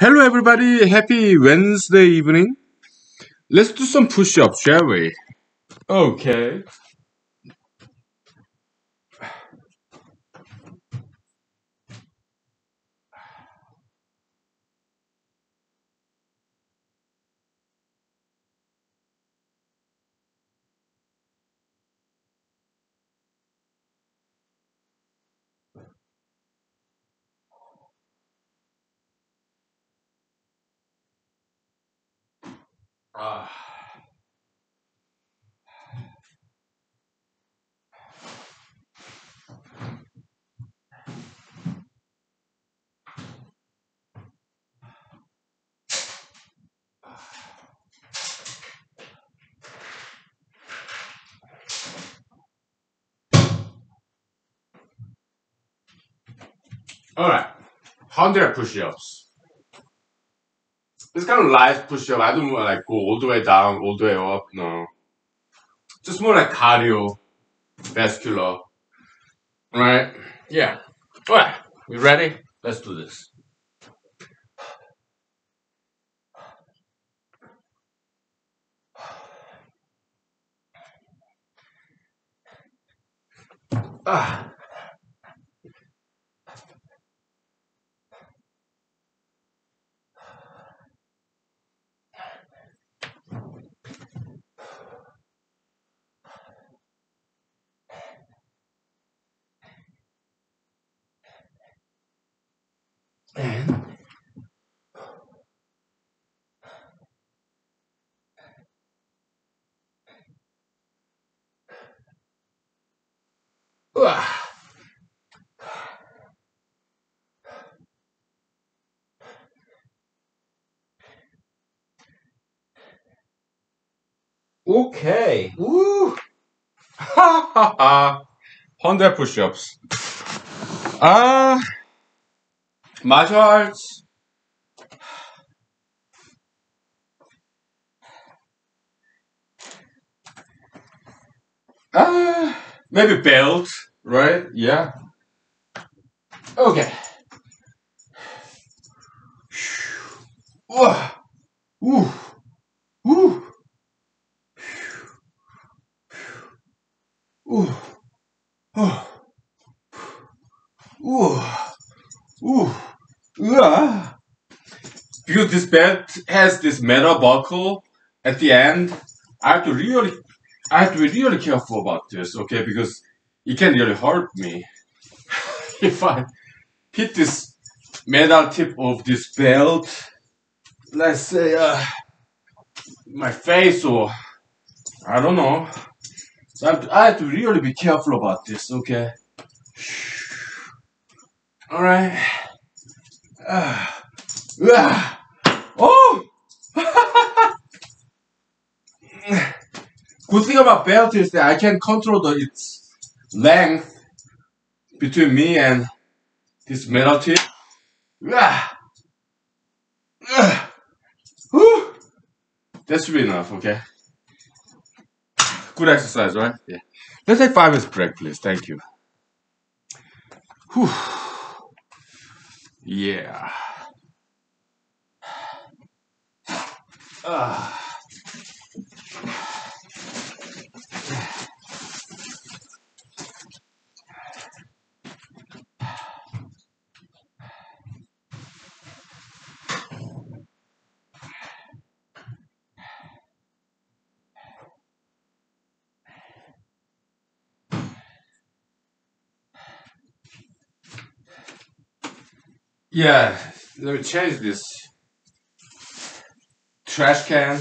Hello, everybody. Happy Wednesday evening. Let's do some push ups, shall we? Okay. Ah. All right. 100 push It's kind of light push up. I don't like go all the way down, all the way up. No. Just more like cardio, vascular. Right? Yeah. All right. We ready? Let's do this. Ah. And ah. Okay. Woo. Ha ha ha. 100 push ups. Ah. Martial arts. Ah. maybe belt, right? Yeah. Okay. Ooh. Ooh. Ooh. Ooh. Oh. Ooh. Ooh. Ah. Because this belt has this metal buckle at the end, I have to really, I have to be really careful about this, okay? Because it can really hurt me if I hit this metal tip of this belt. Let's say, uh, my face or I don't know. So I have, to, I have to really be careful about this, okay? All right. Ah. Ah. Oh. Good thing about belt is that I can control the its length between me and this metal tip. Ah. Whew. That should be enough, okay? Good exercise, right? Yeah. Let's take five minutes break, please. Thank you. Whew. Yeah. Ah. Yeah, let me change this trash can.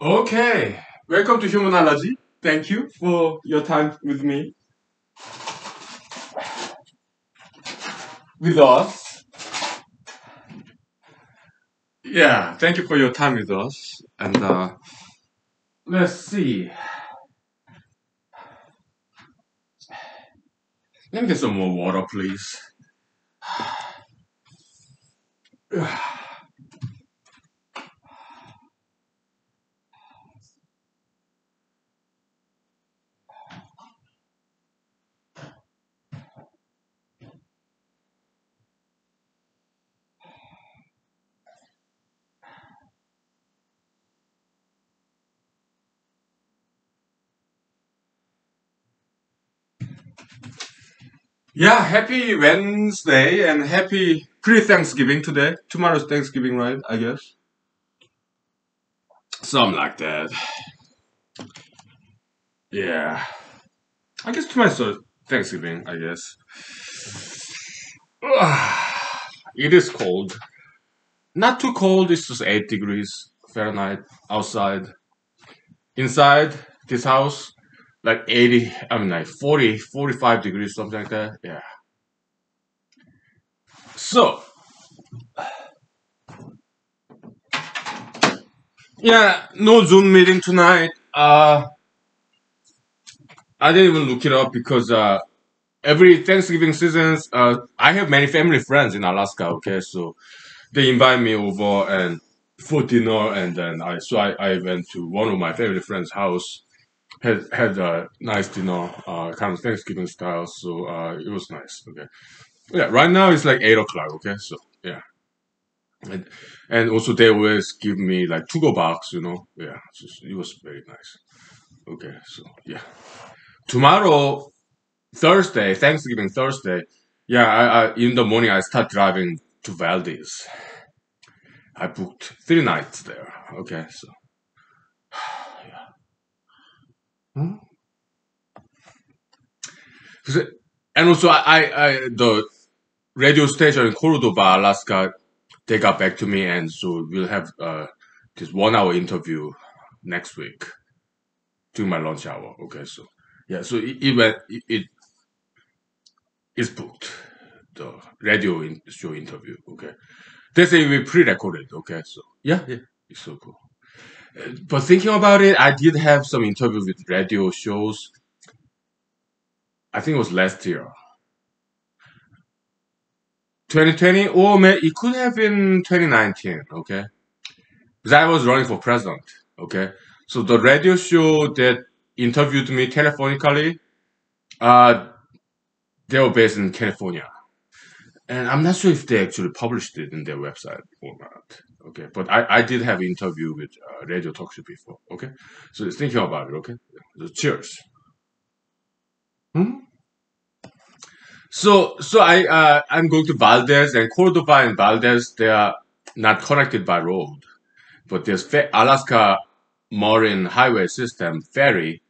Okay, welcome to Humanology. Thank you for your time with me. With us. Yeah, thank you for your time with us. And uh, let's see. Let me get some more water, please. Yeah, happy Wednesday and happy pre-Thanksgiving today. Tomorrow's Thanksgiving, right? I guess. Something like that. Yeah. I guess tomorrow's Thanksgiving, I guess. It is cold. Not too cold, it's just 8 degrees Fahrenheit outside. Inside this house, like 80, I mean like 40, 45 degrees, something like that. Yeah. So, yeah, no Zoom meeting tonight. Uh, I didn't even look it up because uh, every Thanksgiving seasons, uh, I have many family friends in Alaska. Okay, so they invite me over and for dinner, and then I so I, I went to one of my family friends' house had had a nice dinner, uh, kind of Thanksgiving style. So uh, it was nice. Okay, yeah. Right now it's like eight o'clock. Okay, so yeah, and and also they always give me like to go box. You know, yeah. So it was very nice. Okay, so yeah. Tomorrow, Thursday, Thanksgiving Thursday. Yeah, I, I in the morning I start driving to Valdez. I booked three nights there. Okay, so? And also, I, I, the radio station in Cordova, Alaska, they got back to me, and so we'll have uh, this one-hour interview next week during my lunch hour. Okay, so yeah, so it it, it is booked the radio in, show interview. Okay, they say we pre-recorded. Okay, so yeah, yeah, it's so cool but thinking about it, I did have some interview with radio shows. I think it was last year. 2020 or it could have been 2019, okay? Because I was running for president, okay? So the radio show that interviewed me telephonically, uh, they were based in California. And I'm not sure if they actually published it in their website or not. Okay, but I, I did have interview with uh, radio talk show before. Okay, so thinking about it. Okay, so cheers. Hmm? So so I uh, I'm going to Valdez and Cordova and Valdez. They are not connected by road, but there's Alaska Marine Highway System ferry.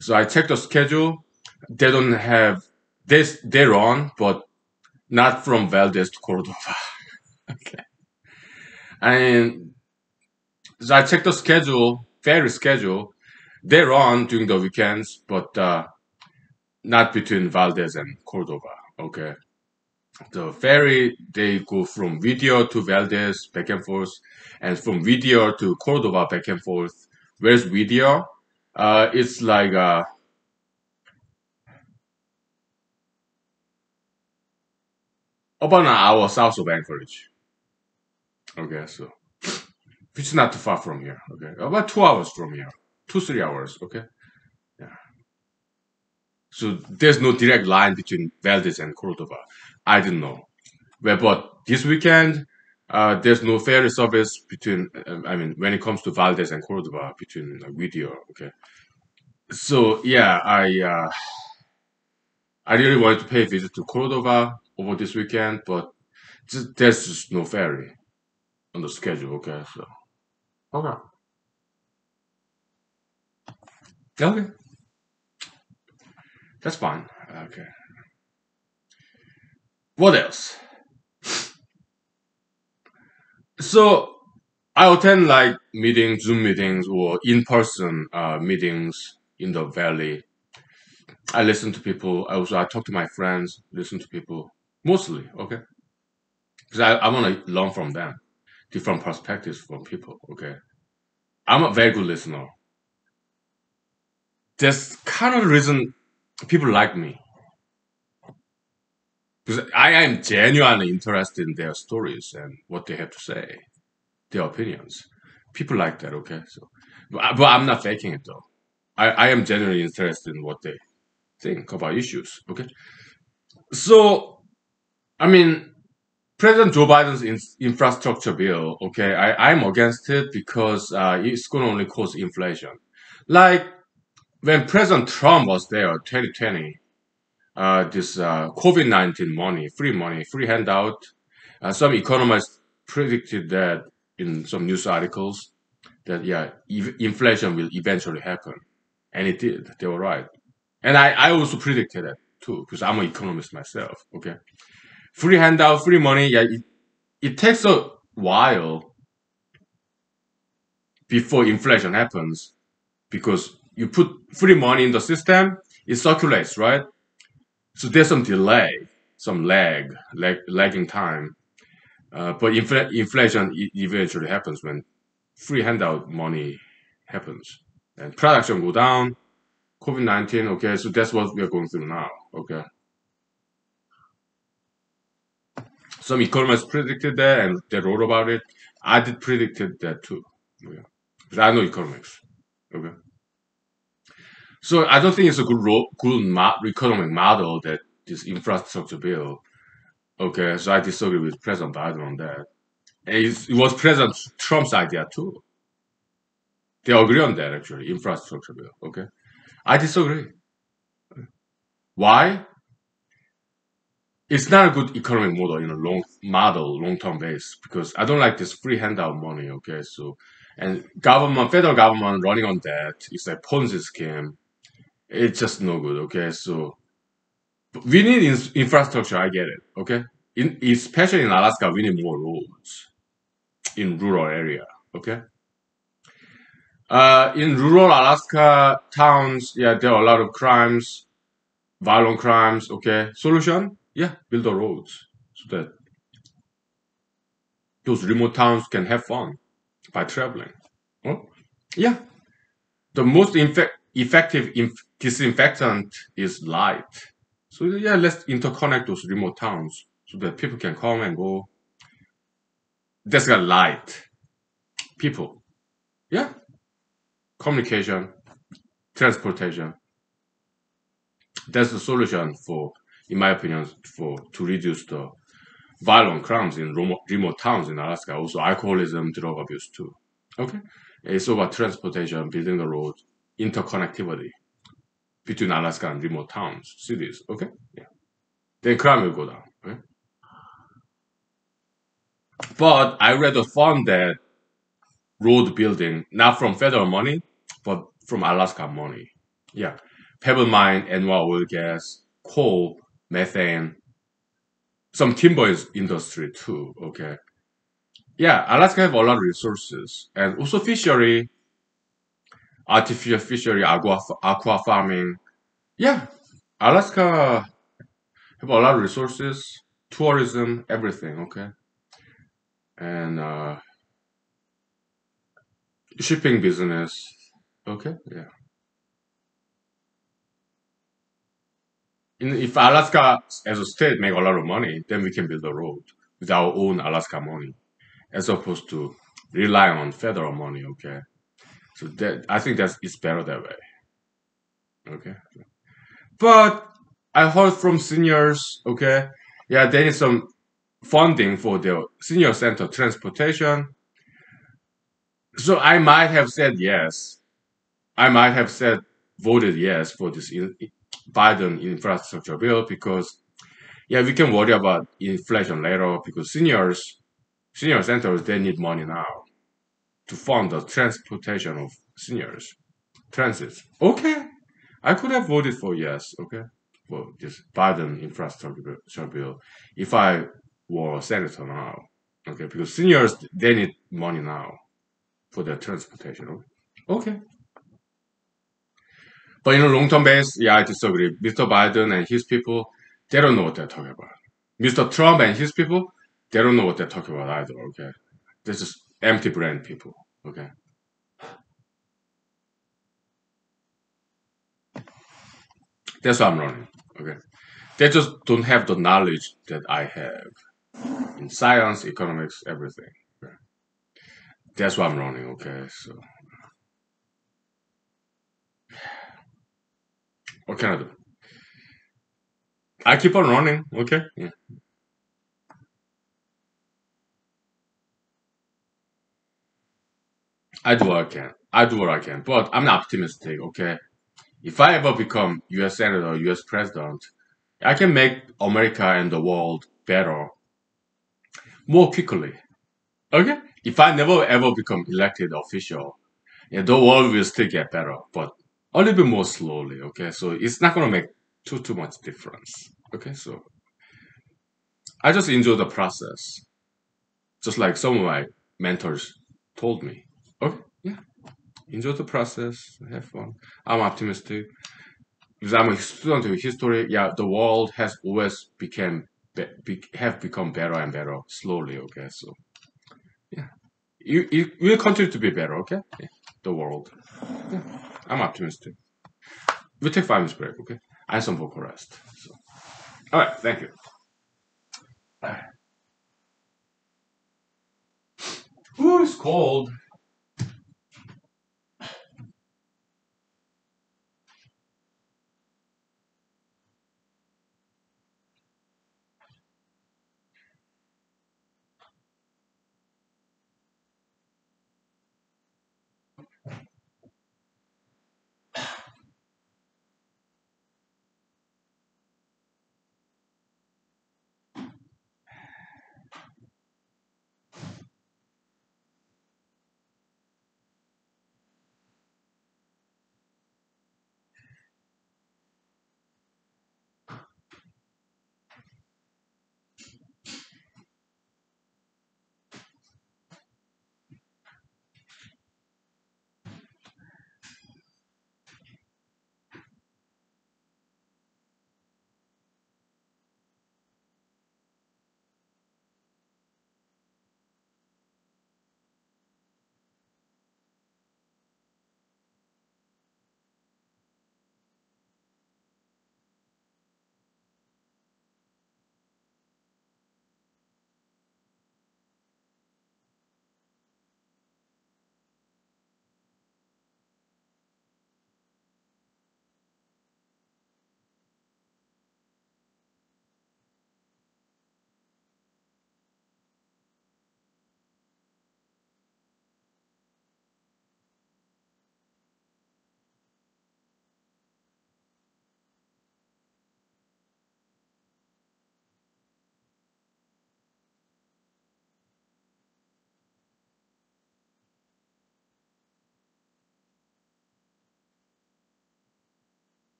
So I checked the schedule. They don't have this. They're on, but not from Valdez to Cordova. okay. And I checked the schedule, ferry schedule. They're on during the weekends, but uh, not between Valdez and Cordova. Okay. The ferry, they go from Whittier to Valdez, back and forth, and from Whittier to Cordova, back and forth. Where's Whittier? Uh, it's like uh, about an hour south of Anchorage. Okay, so it's not too far from here. Okay, about two hours from here, two three hours. Okay, yeah. So there's no direct line between Valdez and Cordova. I didn't know. But this weekend, uh, there's no ferry service between. Uh, I mean, when it comes to Valdez and Cordova, between uh. Okay. So yeah, I uh, I really wanted to pay a visit to Cordova over this weekend, but just, there's just no ferry on the schedule. Okay, so okay, okay, that's fine. Okay, what else? So I attend like meetings, Zoom meetings, or in-person uh, meetings in the valley. I listen to people. I also I talk to my friends, listen to people mostly. Okay, because I, I want to learn from them, different perspectives from people. Okay, I'm a very good listener. That's kind of the reason people like me. Because I am genuinely interested in their stories and what they have to say, their opinions. People like that, okay? So, but, but I'm not faking it though. I, I am genuinely interested in what they think about issues, okay? So, I mean, President Joe Biden's in, infrastructure bill, okay, I, I'm against it because uh, it's going to only cause inflation. Like when President Trump was there, 2020, uh, this uh, COVID-19 money, free money, free handout, uh, some economists predicted that in some news articles that yeah, ev- inflation will eventually happen, and it did. They were right, and I, I also predicted that too because I'm an economist myself. Okay, free handout, free money. Yeah, it, it takes a while before inflation happens because you put free money in the system, it circulates, right? So there's some delay, some lag, lag lagging time. Uh, but infl- inflation eventually happens when free handout money happens and production go down. COVID nineteen, okay, so that's what we are going through now, okay. Some economists predicted that and they wrote about it. I did predicted that too, because I know economics, okay. So I don't think it's a good good economic model that this infrastructure bill. Okay, so I disagree with President Biden on that. And it was President Trump's idea too. They agree on that actually, infrastructure bill. Okay, I disagree. Why? It's not a good economic model in a long model, long term base because I don't like this free handout money. Okay, so and government, federal government running on that is like Ponzi scheme. It's just no good. Okay, so we need in- infrastructure. I get it. Okay, in especially in Alaska, we need more roads in rural area. Okay. Uh, in rural Alaska towns, yeah, there are a lot of crimes, violent crimes. Okay, solution, yeah, build the roads so that those remote towns can have fun by traveling. Oh, yeah, the most infec- effective inf- disinfectant is light. So yeah, let's interconnect those remote towns so that people can come and go. That's got light. People, yeah, communication, transportation. That's the solution for, in my opinion, for to reduce the violent crimes in remote, remote towns in Alaska. Also, alcoholism, drug abuse too. Okay, it's about transportation, building the road, interconnectivity between Alaska and remote towns, cities. Okay, yeah. Then crime will go down. But I rather fund that road building not from federal money, but from Alaska money. Yeah, pebble mine, annual oil gas, coal, methane, some timber is- industry too. Okay. Yeah, Alaska have a lot of resources and also fishery, artificial fishery, aqua, aqua farming. Yeah, Alaska have a lot of resources, tourism, everything. Okay, and uh, shipping business. Okay, yeah. If Alaska as a state make a lot of money, then we can build a road with our own Alaska money, as opposed to rely on federal money. Okay, so that I think that's it's better that way. Okay, but I heard from seniors. Okay, yeah, they need some funding for their senior center transportation. So I might have said yes. I might have said voted yes for this Biden infrastructure bill because yeah, we can worry about inflation later because seniors, senior centers, they need money now to fund the transportation of seniors, transit. Okay, I could have voted for yes. Okay, for this Biden infrastructure bill if I were a senator now. Okay, because seniors they need money now for their transportation. Okay. But in a long-term base, yeah, I disagree. Mr. Biden and his people, they don't know what they're talking about. Mr. Trump and his people, they don't know what they're talking about either, okay? This is empty brain people, okay? That's why I'm running, okay? They just don't have the knowledge that I have in science, economics, everything. Okay? That's why I'm running, okay? So what can I do? I keep on running, okay? Yeah. I do what I can. I do what I can. But I'm not optimistic, okay? If I ever become US Senator, US President, I can make America and the world better more quickly. Okay? If I never ever become elected official, yeah, the world will still get better, but a little bit more slowly, okay? So it's not gonna make too too much difference. Okay, so I just enjoy the process. Just like some of my mentors told me. Okay, yeah. Enjoy the process, have fun. I'm optimistic. Because I'm a student of history, yeah, the world has always become be, have become better and better slowly, okay? So yeah. You, it will continue to be better, okay? Yeah. The world. Yeah. I'm optimistic. We take five minutes break, okay? I And some vocal rest. So. All right, thank you. Right. Ooh, it's cold.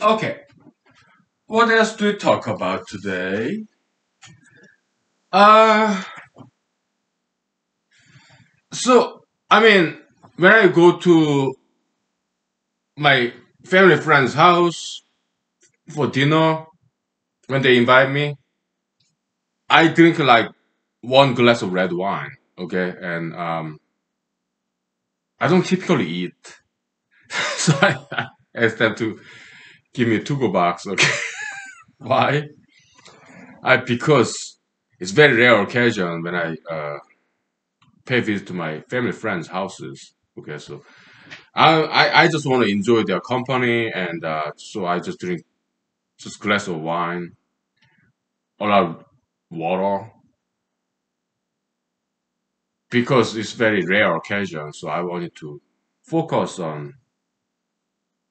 Okay. What else do we talk about today? Uh, so, I mean, when I go to my family friend's house for dinner, when they invite me, I drink like one glass of red wine, okay? And um, I don't typically eat. so I, I ask them to give me a to-go box, okay? Why? I because it's very rare occasion when I uh, pay visit to my family friends' houses. Okay, so I I, I just want to enjoy their company, and uh, so I just drink just glass of wine, a lot of water, because it's very rare occasion. So I wanted to focus on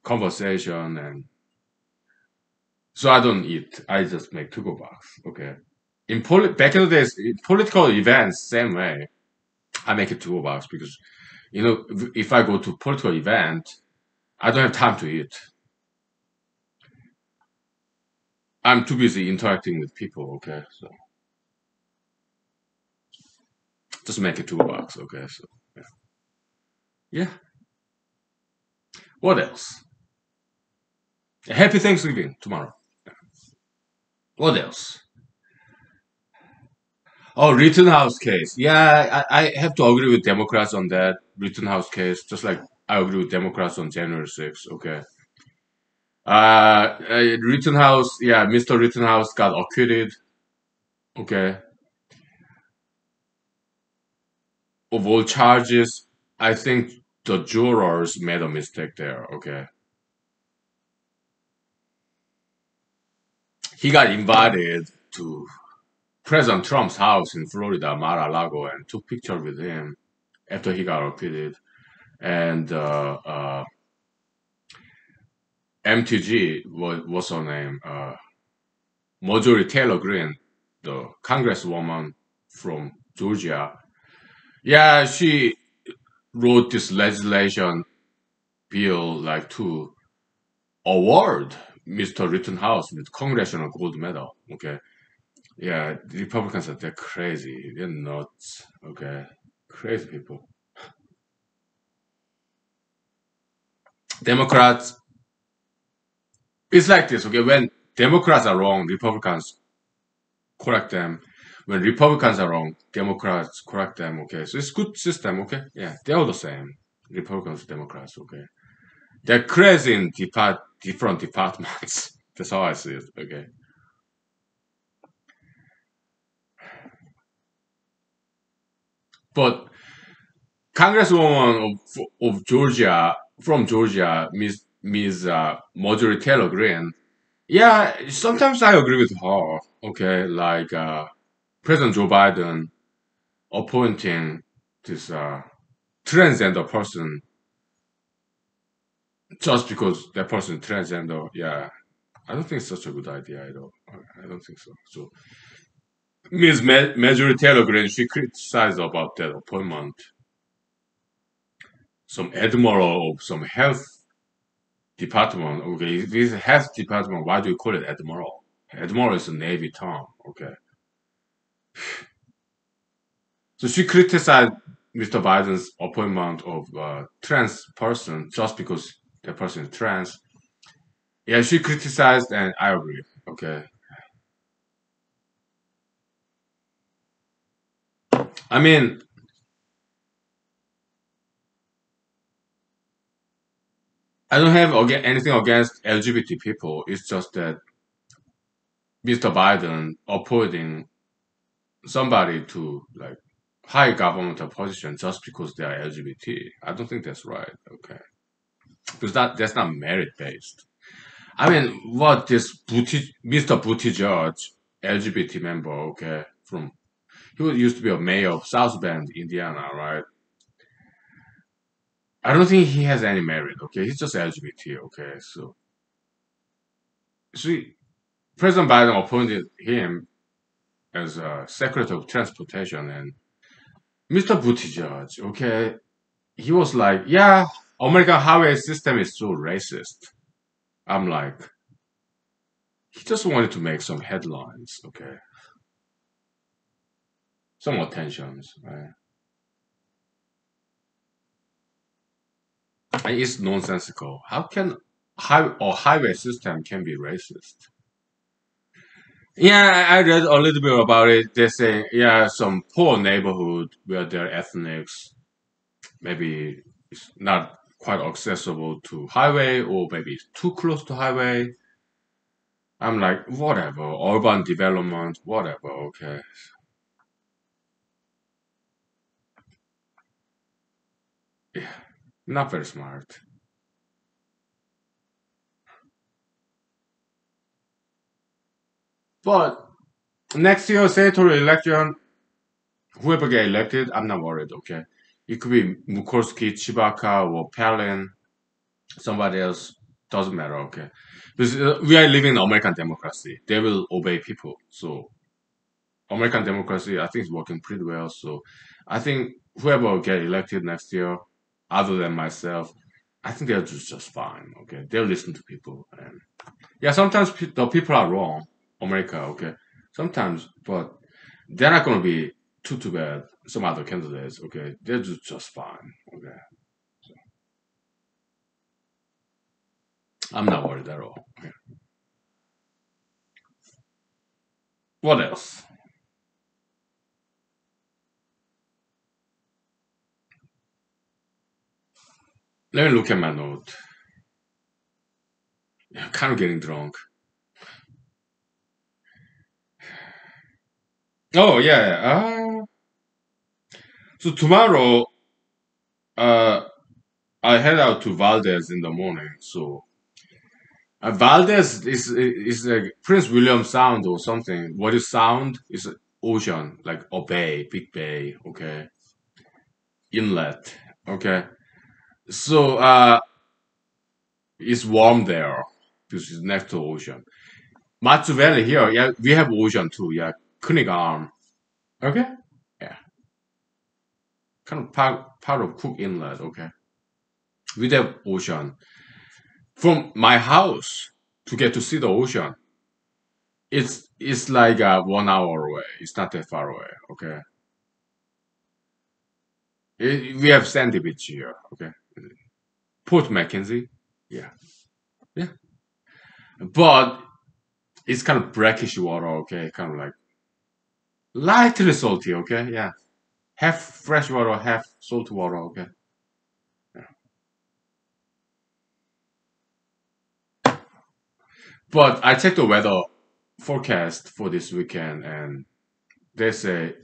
conversation and so I don't eat. I just make to-go box. Okay. In poli- back in the days, in political events, same way. I make a to-go box because, you know, if- I go to political event, I don't have time to eat. I'm too busy interacting with people. Okay, so just make a to-go box. Okay, so yeah. Yeah. What else? Happy Thanksgiving tomorrow. What else? Oh, Rittenhouse case. Yeah, I, I have to agree with Democrats on that Rittenhouse case, just like I agree with Democrats on January 6th. Okay. Uh, uh, Rittenhouse, yeah, Mr. Rittenhouse got acquitted. Okay. Of all charges, I think the jurors made a mistake there. Okay. He got invited to President Trump's house in Florida, Mar-a-Lago, and took picture with him after he got acquitted. And uh, uh, MTG was what's her name? Uh, Marjorie Taylor Greene, the congresswoman from Georgia. Yeah, she wrote this legislation bill like to award Mr. Rittenhouse with congressional gold medal. Okay. Yeah, the Republicans are they're crazy. They're nuts. Okay. Crazy people. Democrats it's like this, okay? When Democrats are wrong, Republicans correct them. When Republicans are wrong, Democrats correct them, okay? So it's good system, okay? Yeah, they're all the same. Republicans, Democrats, okay? They're crazy in depart different departments. That's how I see it, okay? But Congresswoman of, of Georgia, from Georgia, Miss Miss uh, Marjorie Taylor Greene, yeah, sometimes I agree with her. Okay, like uh, President Joe Biden appointing this uh, transgender person just because that person is transgender. Yeah, I don't think it's such a good idea at all. I don't think so. So Ms. Ma- Marjorie Taylor Greene, she criticized about that appointment. Some admiral of some health department. Okay, it's health department, why do you call it admiral? Admiral is a navy term. Okay. So she criticized Mr. Biden's appointment of a trans person just because the person is trans. Yeah, she criticized, and I agree. Okay. I mean, I don't have anything against LGBT people. It's just that Mr. Biden appointing somebody to like high governmental position just because they are LGBT. I don't think that's right. Okay, because that that's not merit based. I mean, what this Buttig, Mr. Buttigieg, LGBT member, okay, from he was- used to be a mayor of South Bend, Indiana, right? I don't think he has any merit. Okay, he's just LGBT. Okay, so see, President Biden appointed him as a Secretary of Transportation, and Mr. Buttigieg, okay, he was like, yeah, Oh American highway system is so racist. I'm like, he just wanted to make some headlines, okay? Some attentions, right? And it's nonsensical. How can high or highway system can be racist? Yeah, I read a little bit about it. They say, yeah, some poor neighborhood where their ethnics maybe it's not quite accessible to highway or maybe too close to highway. I'm like, whatever, urban development, whatever, okay. Yeah, not very smart. But next year, senatorial election, whoever get elected, I'm not worried, okay? It could be Murkowski, Tshibaka, or Palin, somebody else, doesn't matter, okay? Because uh, we are living in American democracy. They will obey people. So American democracy, I think, is working pretty well. So I think whoever will get elected next year, other than myself, I think they'll do just fine. Okay, they'll listen to people, and yeah, sometimes pe- the people are wrong. America, okay, sometimes, but they're not going to be too too bad. Some other candidates, okay, they'll do just fine. Okay, so I'm not worried at all. Okay. What else? Let me look at my note. I'm kind of getting drunk. Oh yeah. Uh, so tomorrow, uh, I head out to Valdez in the morning. So uh, Valdez is is like Prince William Sound or something. What is sound? Is ocean, like a bay, big bay. Okay, inlet. Okay, so uh, it's warm there because it's next to ocean. Matsu Valley here, yeah, we have ocean too. Yeah, Knik Arm. Okay, kind of part part of Cook Inlet. Okay, we have ocean. From my house to get to see the ocean, it's it's like uh, one hour away. It's not that far away. Okay, It- we have sandy beach here. Okay, Port Mackenzie. Yeah, yeah, but it's kind of brackish water. Okay, kind of like lightly salty. Okay, yeah, half fresh water, half salt water. Okay, but I checked the weather forecast for this weekend, and they say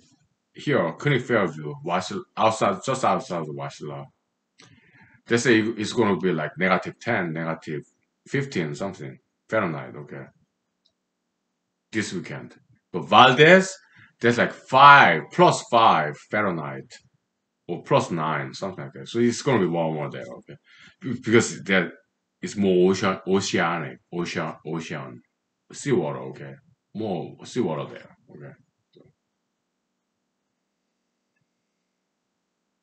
here, Knik Fairview, outside, just outside of Washington, they say it's going to be like negative 10, negative 15, something Fahrenheit, okay, this weekend. But Valdez, there's like 5, plus 5 Fahrenheit, or plus 9, something like that. So it's going to be warmer there, okay, Be- because is more ocean, oceanic, ocean, ocean, seawater, okay, more seawater there, okay.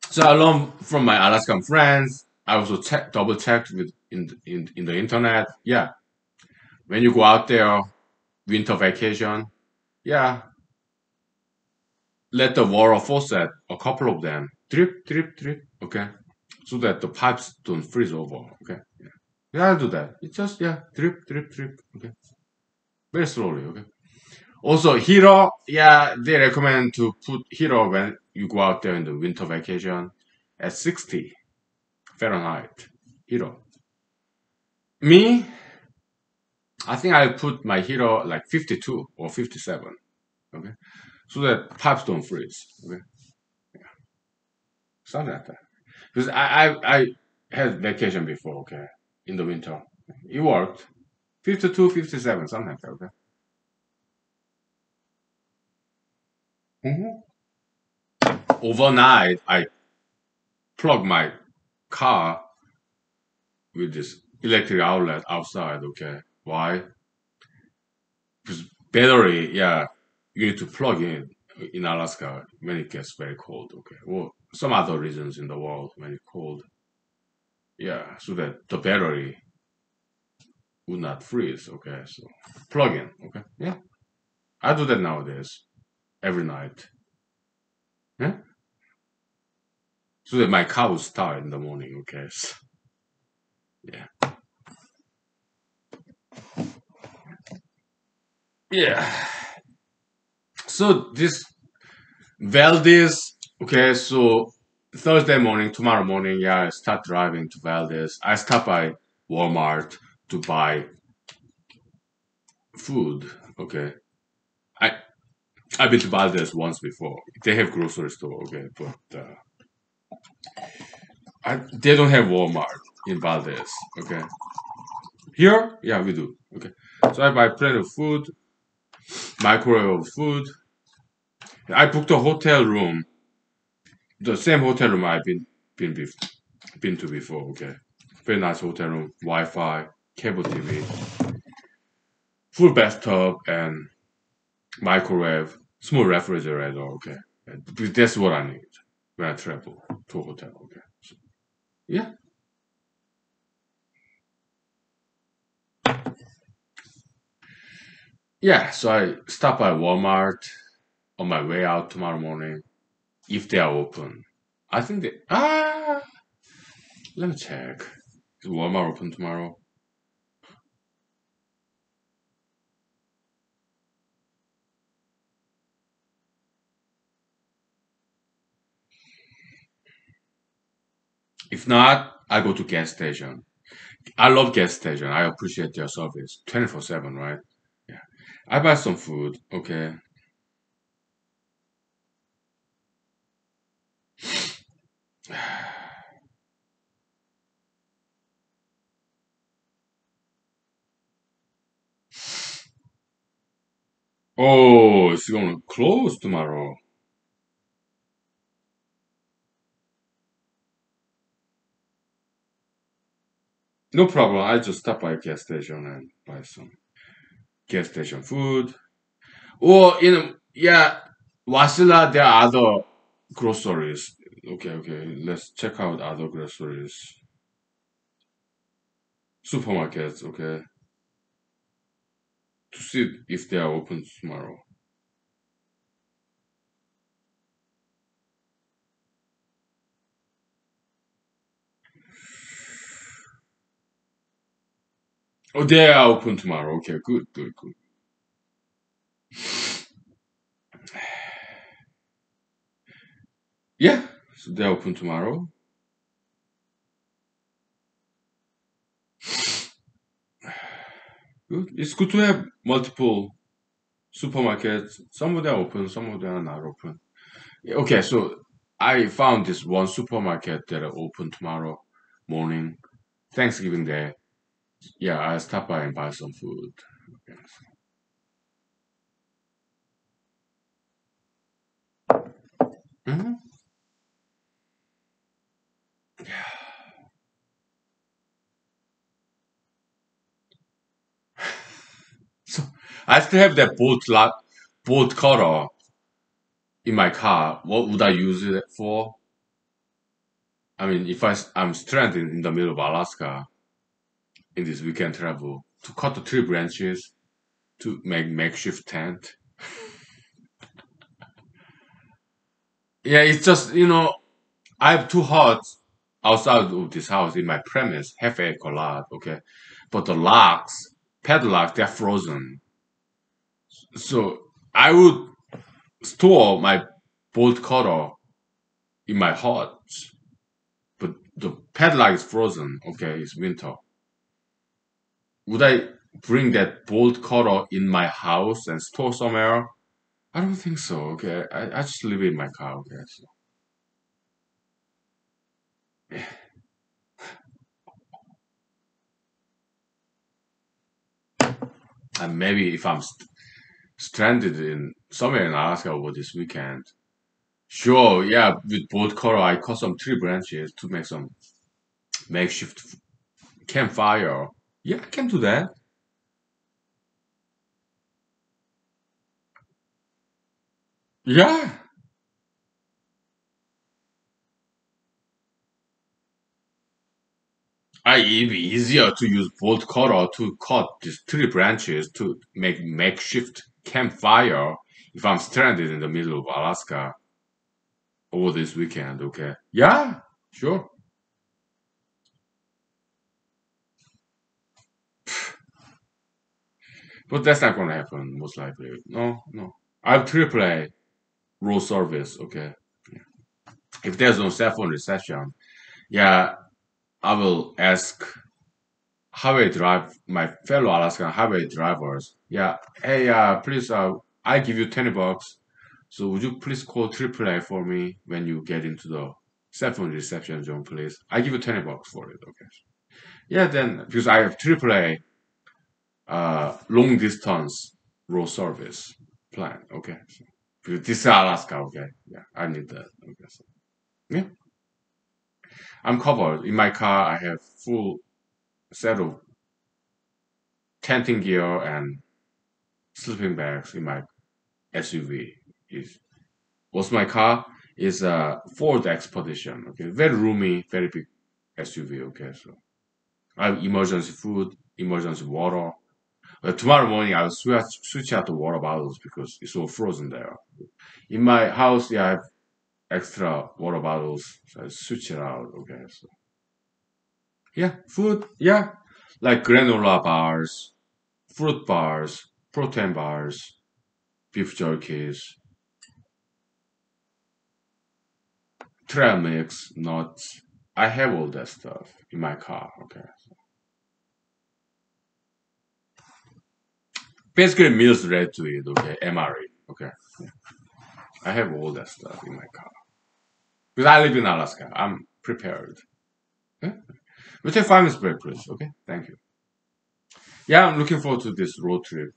So learned from my Alaskan friends. I also double checked with in, in in the internet. Yeah, when you go out there, winter vacation, yeah, let the water faucet, a couple of them, drip, drip, drip. Okay, so that the pipes don't freeze over. Okay, yeah, yeah, I'll do that. It's just yeah, drip, drip, drip. Okay, very slowly. Okay. Also, heater, yeah, they recommend to put heater when you go out there in the winter vacation at 60 Fahrenheit. Heater. Me, I think I put my heater like 52 or 57. Okay, so that pipes don't freeze. Okay, something like that. Because I I, I had vacation before. Okay, in the winter, it worked. 52, 57, something like that. Okay. Mhm. Overnight, I plug my car with this electric outlet outside. Okay, why? Because battery, yeah, you need to plug in in Alaska when it gets very cold. Okay, well, some other reasons in the world when it's cold. Yeah, so that the battery would not freeze. Okay, so plug in. Okay, yeah, I do that nowadays every night. Yeah, so that my car will start in the morning. Okay, so, yeah, yeah. So this Valdez. Okay, so Thursday morning, tomorrow morning, yeah, I start driving to Valdez. I stop by Walmart to buy food. Okay, I I've been to Valdez once before. They have grocery store. Okay, but uh, I, they don't have Walmart in Valdez. Okay, here, yeah, we do. Okay, so I buy plenty of food, microwave food. I booked a hotel room the same hotel room I've been been been to before. Okay, very nice hotel room, Wi-Fi, cable TV, full bathtub, and microwave, small refrigerator. Okay, that's what I need when I travel to a hotel. Okay, so, yeah. Yeah, so I stop by Walmart on my way out tomorrow morning if they are open. I think they ah. Let me check. Is Walmart open tomorrow? If not, I go to gas station. I love gas station. I appreciate their service. 24 7, right? Yeah. I buy some food, okay? Oh, it's gonna close tomorrow. No problem. I just stop by a gas station and buy some gas station food. Or you know, yeah, Wasilla there are other groceries. Okay, okay. Let's check out other groceries. Supermarkets, okay. To see if they are open tomorrow. Oh, they are open tomorrow. Okay, good, good, good. Yeah, so they're open tomorrow. It's good to have multiple supermarkets. Some of them are open, some of them are not open. Okay, so I found this one supermarket that are open tomorrow morning, Thanksgiving Day. Yeah, I'll stop by and buy some food. Okay. hmm So I still have that bolt lock, bolt cutter in my car. What would I use it for? I mean, if I, I'm stranded in the middle of Alaska in this weekend travel to cut the tree branches to make makeshift tent. yeah, it's just, you know, I have two huts outside of this house in my premise, half acre lot, okay? But the locks, padlocks, they're frozen. So I would store my bolt cutter in my hut, but the padlock is frozen, okay? It's winter. Would I bring that bolt cutter in my house and store somewhere? I don't think so, okay? I, I just leave it in my car, okay? So. And maybe if I'm stranded in somewhere in Alaska over this weekend, sure, yeah, with bolt cutter, I cut some tree branches to make some makeshift campfire. Yeah, I can do that. Yeah, I, it'd be easier to use bolt cutter to cut these tree branches to make makeshift campfire if I'm stranded in the middle of Alaska over this weekend, okay? Yeah, sure. But that's not gonna happen, most likely. No, no. I have AAA road service, okay? If there's no cell phone reception, yeah, I will ask highway drive my fellow Alaskan highway drivers. Yeah, hey, uh, please, uh, I give you twenty bucks. So would you please call AAA for me when you get into the cell phone reception zone, please? I give you twenty bucks for it. Okay. Yeah, then because I have AAA uh, long distance road service plan. Okay. So, because this is Alaska. Okay. Yeah, I need that. Okay. So, yeah. I'm covered. In my car, I have full set of tenting gear and sleeping bags in my SUV. Is what's my car? Is a Ford Expedition. Okay, very roomy, very big SUV. Okay, so I have emergency food, emergency water. Uh, tomorrow morning I'll switch switch out the water bottles because it's all frozen there. In my house, yeah, I have extra water bottles. So I switch it out. Okay, so yeah, food. Yeah, like granola bars, fruit bars, protein bars, beef jerkies, trail mix, nuts. I have all that stuff in my car. Okay. Basically, meals ready to eat. Okay, MRE. Okay. Yeah. I have all that stuff in my car. Because I live in Alaska. I'm prepared. Okay? We take five minutes break, please. Okay? Thank you. Yeah, I'm looking forward to this road trip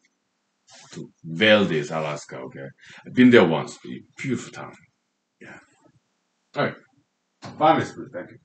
to Valdez, Alaska. Okay, I've been there once. Beautiful town. Yeah. All right. Five minutes, please. Thank you.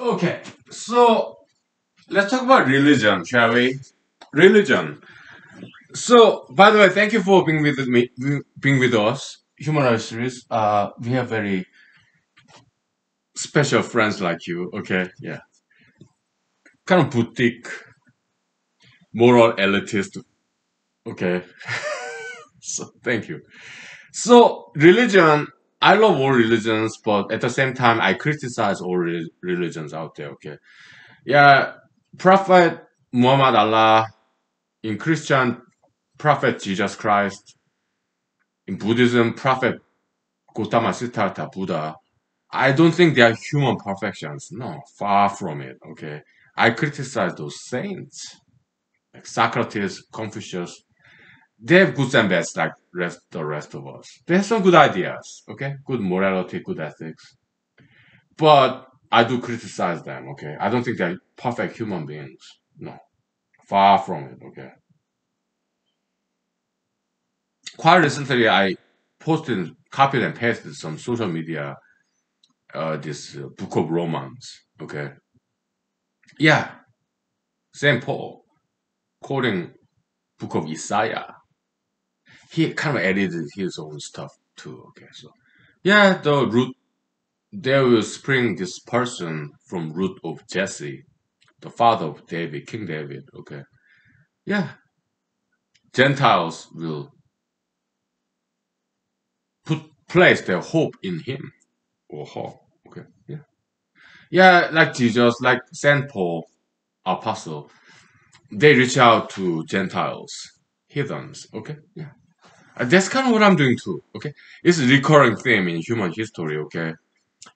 Okay, so let's talk about religion, shall we? Religion. So, by the way, thank you for being with me, being with us. Human Rights Series. Uh, we have very special friends like you. Okay, yeah, kind of boutique, moral elitist. Okay, so thank you. So, religion I love all religions, but at the same time, I criticize all re- religions out there. Okay, yeah, Prophet Muhammad Allah, in Christian, Prophet Jesus Christ, in Buddhism, Prophet Gautama Siddhartha Buddha. I don't think they are human perfections. No, far from it. Okay, I criticize those saints, like Socrates, Confucius, they have goods and bads like rest the rest of us. They have some good ideas, okay? Good morality, good ethics. But I do criticize them, okay? I don't think they're perfect human beings. No. Far from it, okay? Quite recently, I posted, copied and pasted some social media, uh, this uh, book of Romans, okay? Yeah. St. Paul, quoting book of Isaiah, he kind of edited his own stuff too. Okay, so yeah, the root there will spring this person from root of Jesse, the father of David, King David. Okay, yeah, Gentiles will place their hope in him or her. Okay, yeah, yeah, like Jesus, like Saint Paul, apostle, they reach out to Gentiles, heathens. Okay, yeah. That's kind of what I'm doing too. Okay, it's a recurring theme in human history. Okay,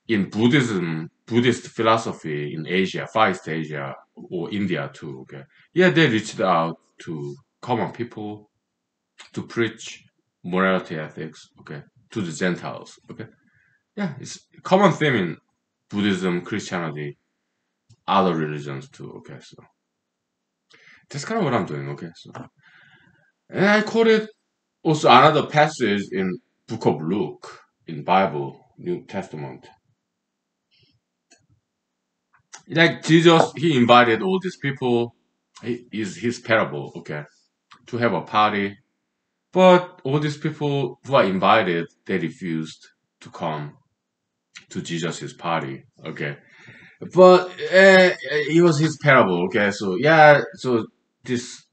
in Buddhism, Buddhist philosophy in Asia, Far East Asia or India too. Okay, yeah, they reached out to common people to preach morality ethics. Okay, to the Gentiles. Okay, yeah, it's common theme in Buddhism, Christianity, other religions too. Okay, so that's kind of what I'm doing. Okay, so and I it also, another passage in Book of Luke in Bible, New Testament. Like Jesus, he invited all these people. He is his parable, okay, to have a party. But all these people who are invited, they refused to come to Jesus' party, okay. But uh, it was his parable, okay. So yeah, so this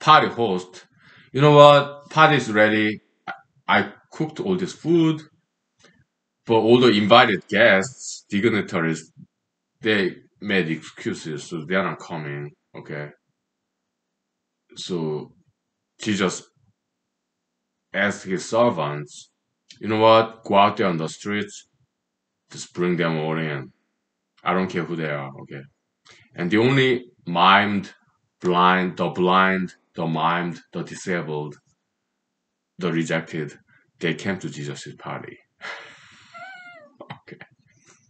party host you know what? Party is ready. I cooked all this food, but all the invited guests, dignitaries, they made excuses, so they are not coming. Okay. So Jesus asked his servants, you know what? Go out there on the streets, just bring them all in. I don't care who they are. Okay. And the only mimed, blind, the blind, the maimed, the disabled, the rejected, they came to Jesus' party. okay.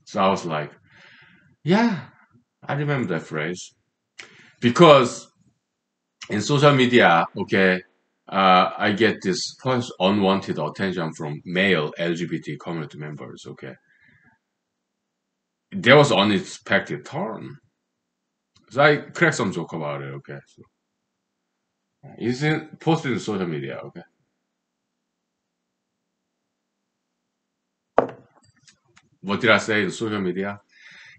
So I was like, yeah, I remember that phrase. Because in social media, okay, uh, I get this unwanted attention from male LGBT community members, okay. There was unexpected turn. So I cracked some joke about it, okay. So Using posted in social media, okay. What did I say in social media?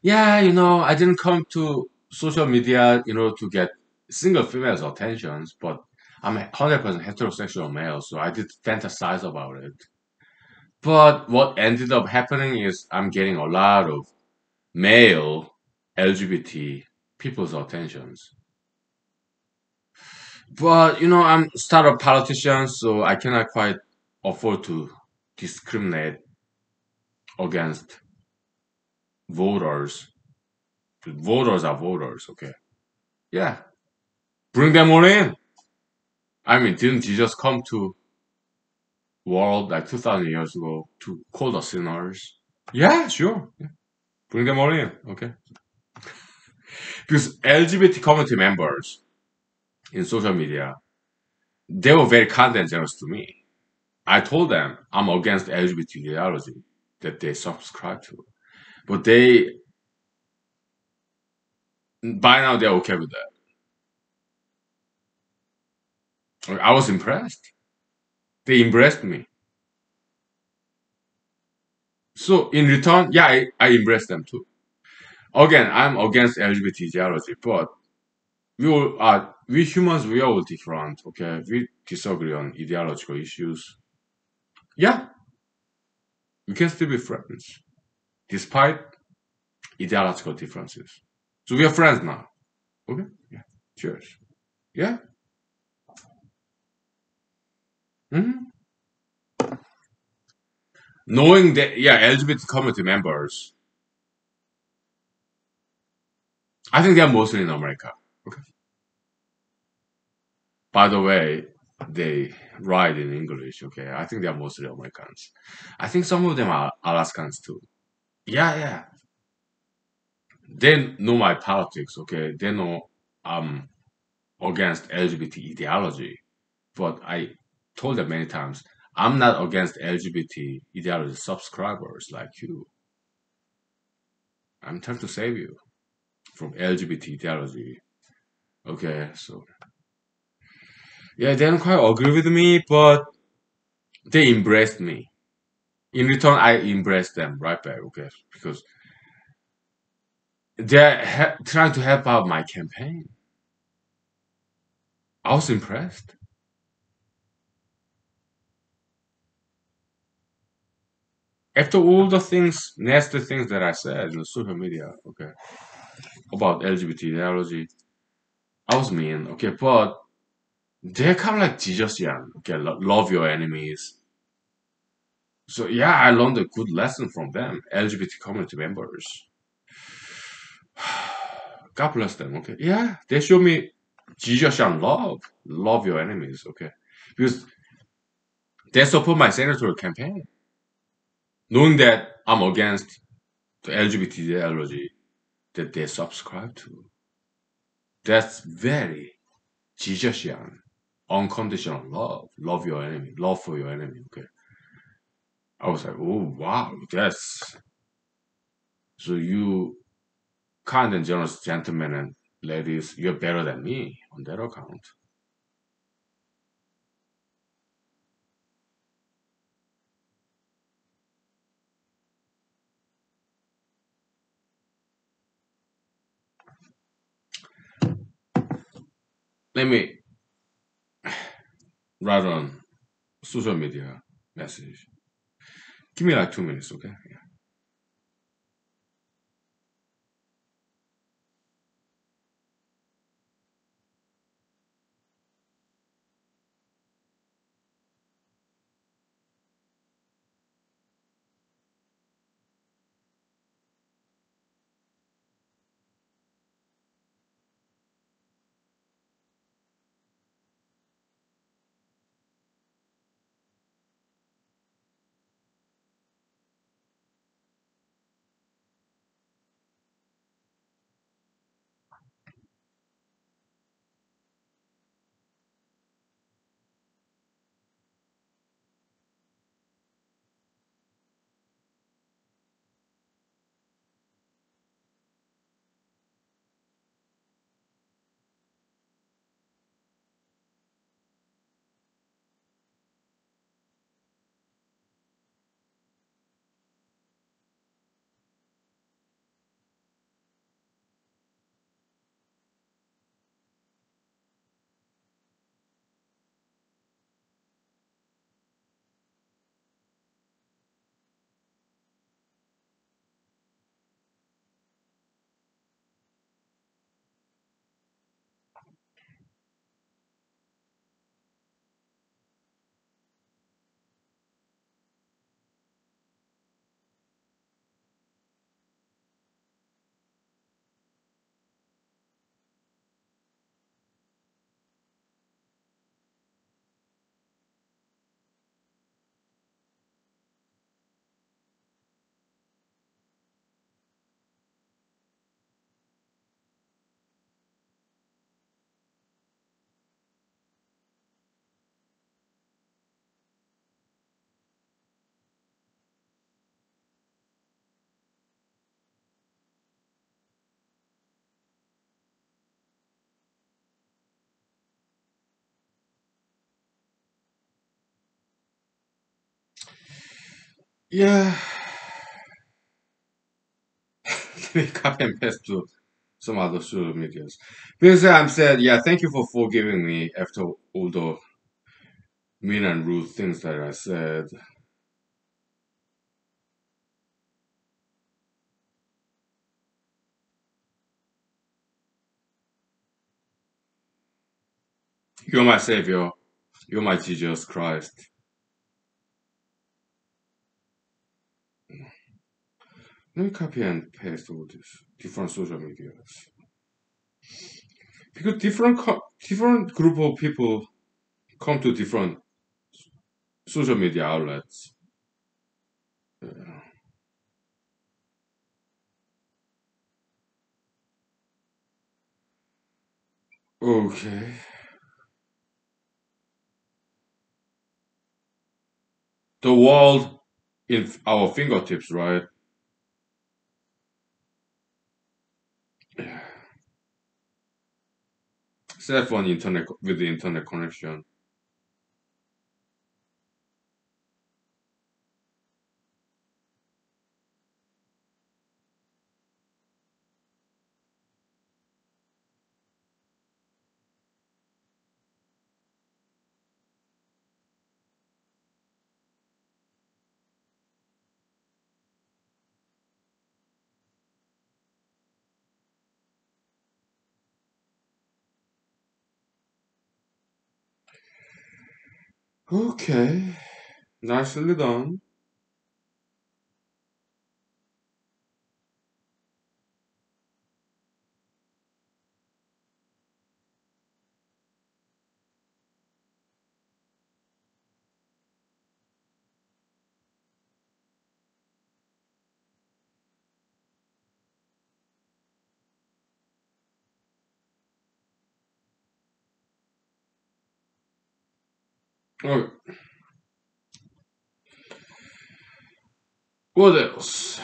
Yeah, you know, I didn't come to social media, you know, to get single females' attentions, but I'm a 100% heterosexual male, so I did fantasize about it. But what ended up happening is I'm getting a lot of male LGBT people's attentions. But you know, I'm startup politician, so I cannot quite afford to discriminate against voters. Voters are voters, okay? Yeah. Bring them all in. I mean, didn't Jesus come to world like 2000 years ago to call the sinners? Yeah, sure. Yeah. Bring them all in, okay? because LGBT community members in social media, they were very kind and generous to me. I told them I'm against LGBT ideology that they subscribe to, but they by now they're okay with that. I was impressed. They embraced me. So in return, yeah, I, I embrace them too. Again, I'm against LGBT ideology, but we all are we humans we are all different. Okay, we disagree on ideological issues. Yeah, we can still be friends despite ideological differences. So we are friends now. Okay, yeah, cheers. Yeah. Hmm Knowing that, yeah, LGBT community members, I think they are mostly in America. Okay. By the way, they write in English. Okay, I think they are mostly Americans. I think some of them are Alaskans too. Yeah, yeah. They know my politics. Okay, they know I'm against LGBT ideology, but I told them many times I'm not against LGBT ideology subscribers like you. I'm trying to save you from LGBT ideology. Okay, so yeah, they don't quite agree with me, but they embraced me. In return, I embraced them right back. Okay, because they're trying to help out my campaign. I was impressed. After all the things, nasty things that I said in the social media, okay, about LGBT ideology, I was mean, okay, but they're kind of like Jesus, yeah, okay, lo- love your enemies. So yeah, I learned a good lesson from them, LGBT community members. God bless them, okay? Yeah, they show me Jesus and love. Love your enemies, okay? Because they support my senatorial campaign. Knowing that I'm against the LGBT ideology that they subscribe to. That's very Jesusian, unconditional love. Love your enemy, love for your enemy, okay? I was like, oh wow, that's so you kind and generous gentlemen and ladies, you're better than me on that account. Let me write on social media message. Give me like two minutes, okay? Yeah. Yeah. Me copy and paste to some other social medias. Because I'm said, yeah, thank you for forgiving me after all the mean and rude things that I said. You're my savior. You're my Jesus Christ. Let me copy and paste all these different social medias. Because different different group of people come to different social media outlets. Yeah. Okay. The world in our fingertips, right? Cell phone internet with the internet connection. Okay. Nicely done. What else?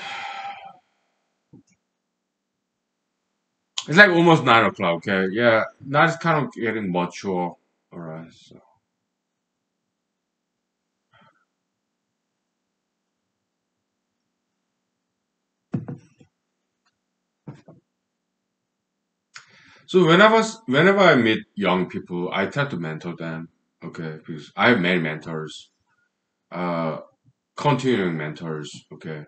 It's like almost nine o'clock. Okay, yeah, now it's kind of getting mature. All right. So. So whenever whenever I meet young people, I try to mentor them. Okay, because I have many mentors, uh, continuing mentors. Okay,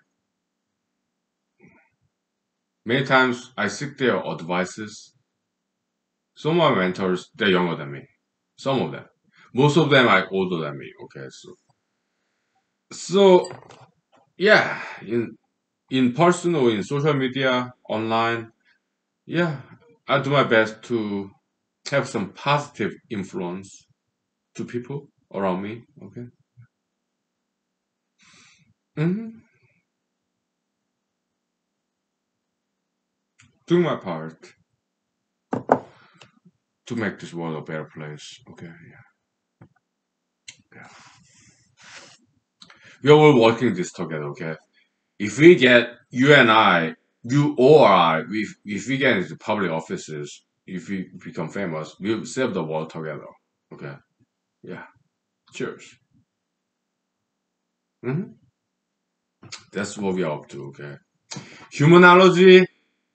many times I seek their advices. Some of my mentors they're younger than me. Some of them, most of them are older than me. Okay, so so yeah, in in person or in social media, online, yeah, I do my best to have some positive influence to people around me. Okay. hmm Doing my part to make this world a better place. Okay. Yeah. Yeah. We are all working this together. Okay. If we get you and I, you or I, if if we get into public offices, if we become famous, we'll save the world together. Okay. Yeah. Cheers. hmm That's what we are up to. Okay. Humanology,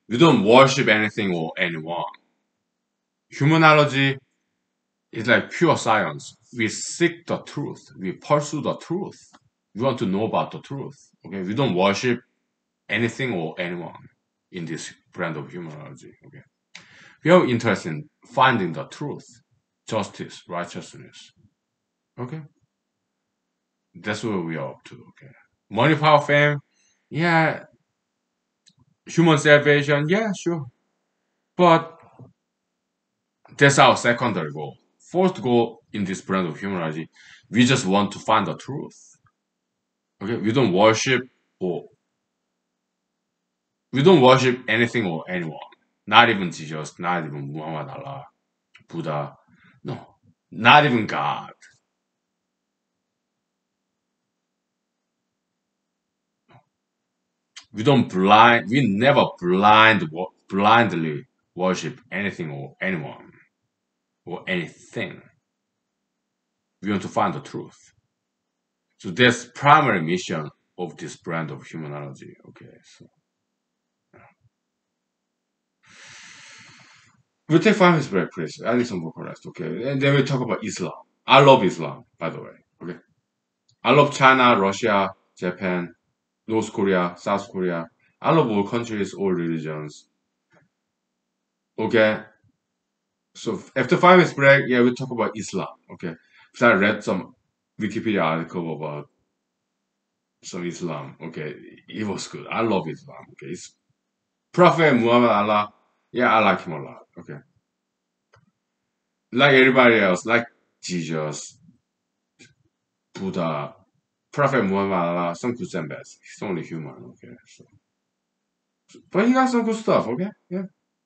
we don't worship anything or anyone. Humanology is like pure science. We seek the truth. We pursue the truth. We want to know about the truth. Okay. We don't worship anything or anyone in this brand of humanology. Okay. We are interested in finding the truth, justice, righteousness. Okay. That's what we are up to. Okay. Money, power, fame. Yeah. Human salvation. Yeah, sure. But that's our secondary goal. First goal in this brand of humanology, we just want to find the truth. Okay. We don't worship or we don't worship anything or anyone. Not even Jesus, not even Muhammad Allah, Buddha. No, not even God. We don't blind. We never blind blindly worship anything or anyone or anything. We want to find the truth. So that's primary mission of this brand of humanology. Okay, so. We'll take five minutes break, please. I need some vocal rest, okay? And then we talk about Islam. I love Islam, by the way, okay? I love China, Russia, Japan, North Korea, South Korea. I love all countries, all religions. Okay? So after five minutes break, yeah, we talk about Islam, okay? Because I read some Wikipedia article about some Islam, okay? It was good. I love Islam, okay? It's Prophet Muhammad Allah, yeah, I like him a lot, okay? Like everybody else, like Jesus, Buddha, Prophet Muhammad some good and bad. He's only human, okay? So, but he got some good stuff, okay? Yeah.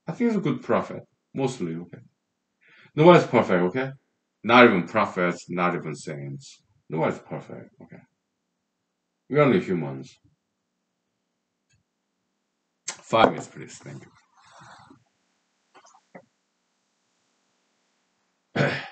I think he's a good prophet, mostly, okay? Nobody's perfect, okay? Not even prophets, not even saints. Nobody's perfect, okay? We're only humans. Five minutes, please. Thank you.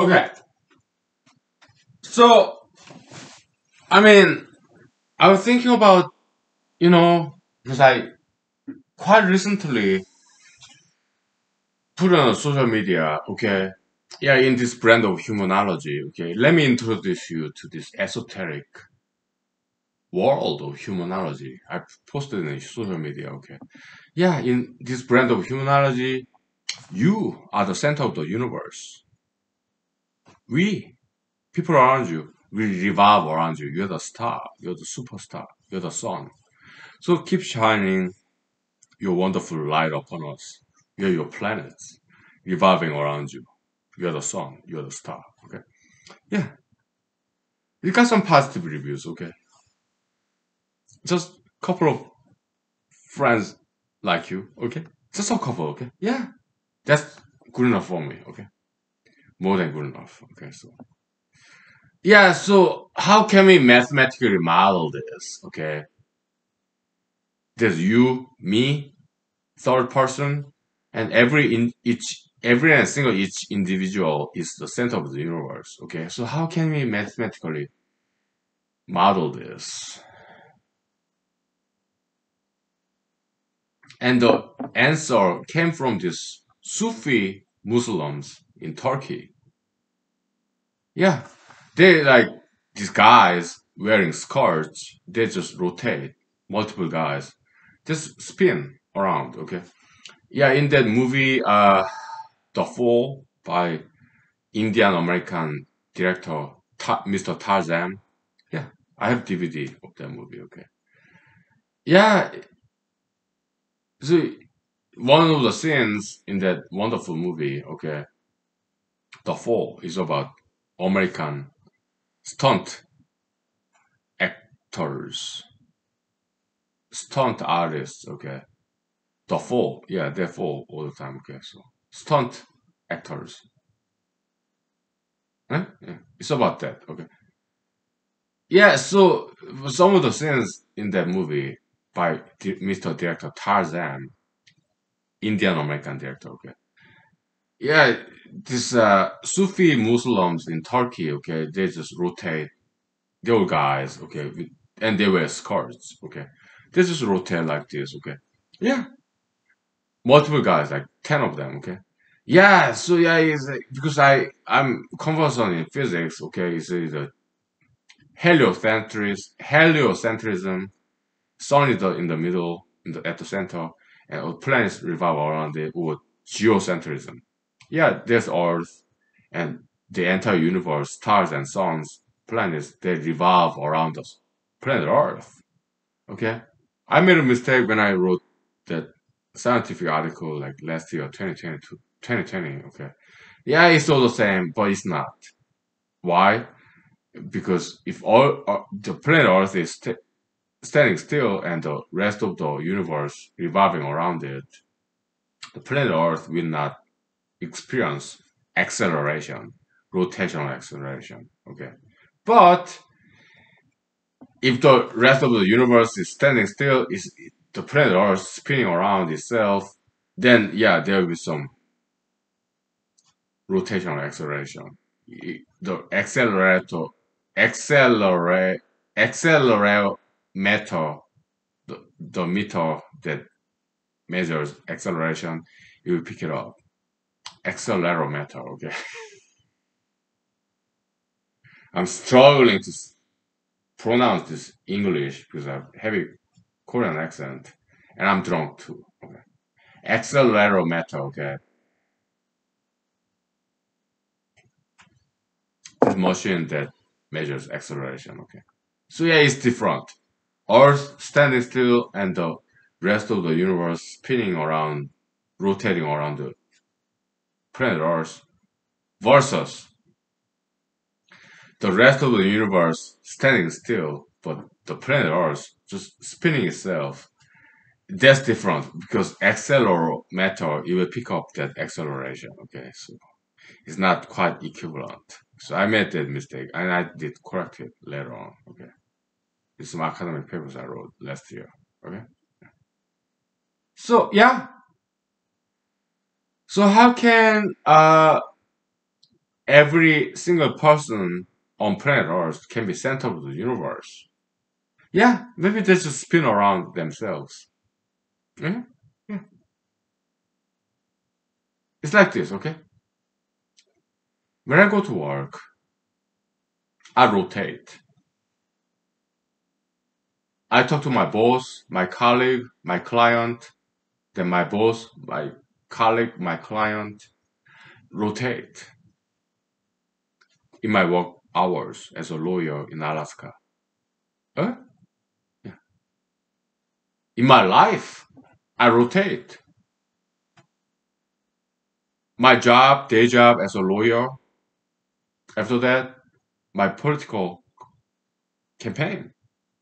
Okay. So, I mean, I was thinking about, you know, because I quite recently put on social media, okay, yeah, in this brand of humanology, okay, let me introduce you to this esoteric world of humanology. I posted in social media, okay. Yeah, in this brand of humanology, you are the center of the universe. We, people around you, will revolve around you. You're the star. You're the superstar. You're the sun. So keep shining your wonderful light upon us. You're your planets revolving around you. You're the sun. You're the star. Okay. Yeah. You got some positive reviews. Okay. Just a couple of friends like you. Okay. Just a couple. Okay. Yeah. That's good enough for me. Okay more than good enough. Okay, so yeah, so how can we mathematically model this? Okay, there's you, me, third person, and every in each every and single each individual is the center of the universe. Okay, so how can we mathematically model this? And the answer came from this Sufi Muslims in Turkey. Yeah, they like these guys wearing skirts. They just rotate multiple guys, just spin around. Okay, yeah. In that movie, uh, The Fall by Indian American director Ta- Mr. Tarsem. Yeah, I have DVD of that movie. Okay, yeah. So one of the scenes in that wonderful movie, okay, the Fall is about American stunt actors, stunt artists, okay? The fall, yeah, they fall all the time, okay? So, stunt actors. Huh? Yeah, it's about that, okay? Yeah, so some of the scenes in that movie by Mr. Director Tarsem, Indian American director, okay? Yeah, this uh, Sufi Muslims in Turkey, okay, they just rotate. They were guys, okay, and they wear skirts, okay. They just rotate like this, okay. Yeah, multiple guys, like ten of them, okay. Yeah, so yeah, it's, because I I'm conversant in physics, okay. It's, it's a heliocentrism, heliocentrism. Sun is the, in the middle, in the, at the center, and planets revolve around it, or geocentrism yeah, there's Earth and the entire universe, stars and suns, planets, they revolve around us. Planet Earth. Okay? I made a mistake when I wrote that scientific article like last year, 2020, 2020, okay? Yeah, it's all the same, but it's not. Why? Because if all uh, the planet Earth is st standing still and the rest of the universe revolving around it, the planet Earth will not experience acceleration, rotational acceleration. Okay. But if the rest of the universe is standing still, is the planet Earth spinning around itself, then yeah, there will be some rotational acceleration. The accelerator, accelerate, accelerometer, the, the meter that measures acceleration, it will pick it up accelerometer, okay? I'm struggling to pronounce this English because I have heavy Korean accent and I'm drunk too, okay? Accelerometer, okay? This machine that measures acceleration, okay? So yeah, it's different. Earth standing still and the rest of the universe spinning around, rotating around the Earth versus the rest of the universe standing still, but the planet Earth just spinning itself. That's different because accelerometer it will pick up that acceleration. Okay, so it's not quite equivalent. So I made that mistake and I did correct it later on. Okay, it's some academic papers I wrote last year. Okay, so yeah, so how can uh, every single person on planet Earth can be center of the universe? Yeah, maybe they just spin around themselves. Yeah, yeah. It's like this, okay? When I go to work, I rotate. I talk to my boss, my colleague, my client, then my boss, my colleague, my client, rotate in my work hours as a lawyer in Alaska. Huh? Yeah. In my life, I rotate. My job, day job as a lawyer. After that, my political campaign.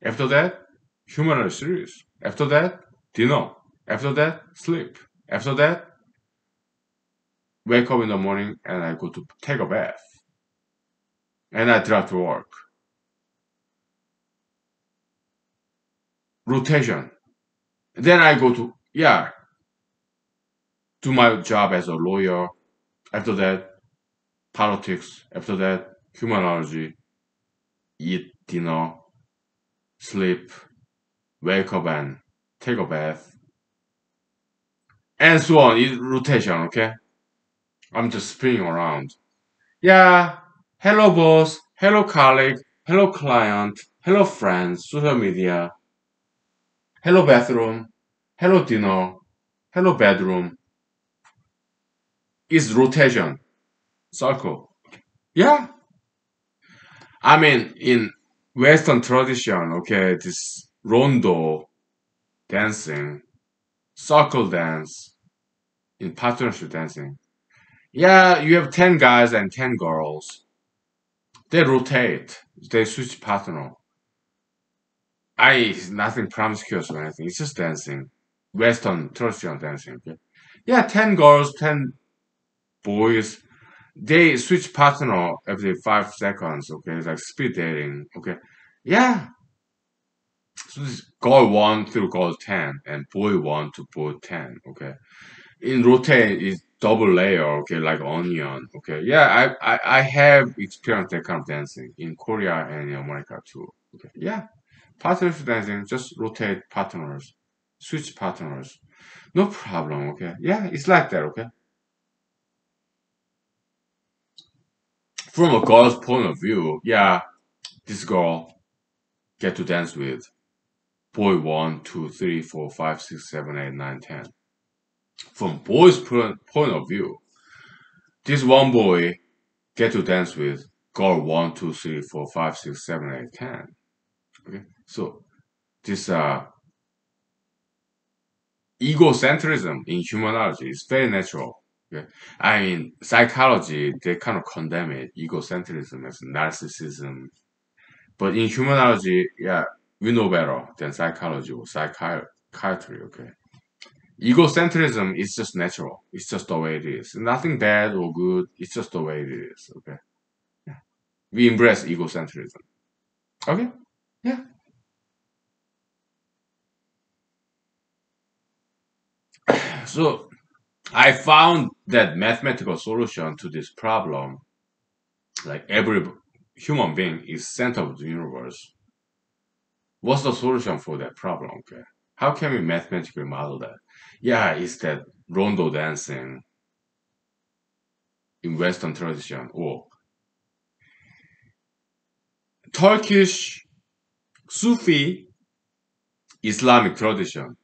After that, human series. After that, dinner. After that, sleep. After that, wake up in the morning and I go to take a bath. And I drive to work. Rotation. Then I go to, yeah, do my job as a lawyer. After that, politics. After that, humanology. Eat dinner, sleep, wake up and take a bath. And so on. It's rotation, okay? I'm just spinning around. Yeah, hello boss, hello colleague, hello client, hello friends, social media, hello bathroom, hello dinner, hello bedroom. It's rotation, circle. Yeah. I mean, in Western tradition, okay, this rondo dancing, circle dance, in partnership dancing, yeah, you have 10 guys and 10 girls. They rotate. They switch partner. I nothing promiscuous or anything. It's just dancing, Western traditional dancing. Okay, yeah, ten girls, ten boys. They switch partner every five seconds. Okay, it's like speed dating. Okay, yeah. So this girl one through girl ten, and boy one to boy ten. Okay, in rotate is double layer. Okay, like onion. Okay, yeah. I I, I have experienced that kind of dancing in Korea and in America too. Okay, yeah. Partnership dancing, just rotate partners, switch partners. No problem, okay? Yeah, it's like that, okay? From a girl's point of view, yeah, this girl get to dance with boy one, two, three, four, five, six, seven, eight, nine, ten. From boy's point of view, this one boy get to dance with girl one, two, three, four, five, six, seven, eight, ten. Okay, so this uh, egocentrism in humanology is very natural. Okay? I mean, psychology, they kind of condemn it, egocentrism as narcissism. But in humanology, yeah, we know better than psychology or psychiatry, okay? Egocentrism is just natural. It's just the way it is. Nothing bad or good. It's just the way it is, okay? Yeah. We embrace egocentrism. Okay? Yeah. So I found that mathematical solution to this problem, like every human being is center of the universe. What's the solution for that problem? Okay. How can we mathematically model that? Yeah, it's that rondo dancing in Western tradition or Turkish Sufi Islamic tradition.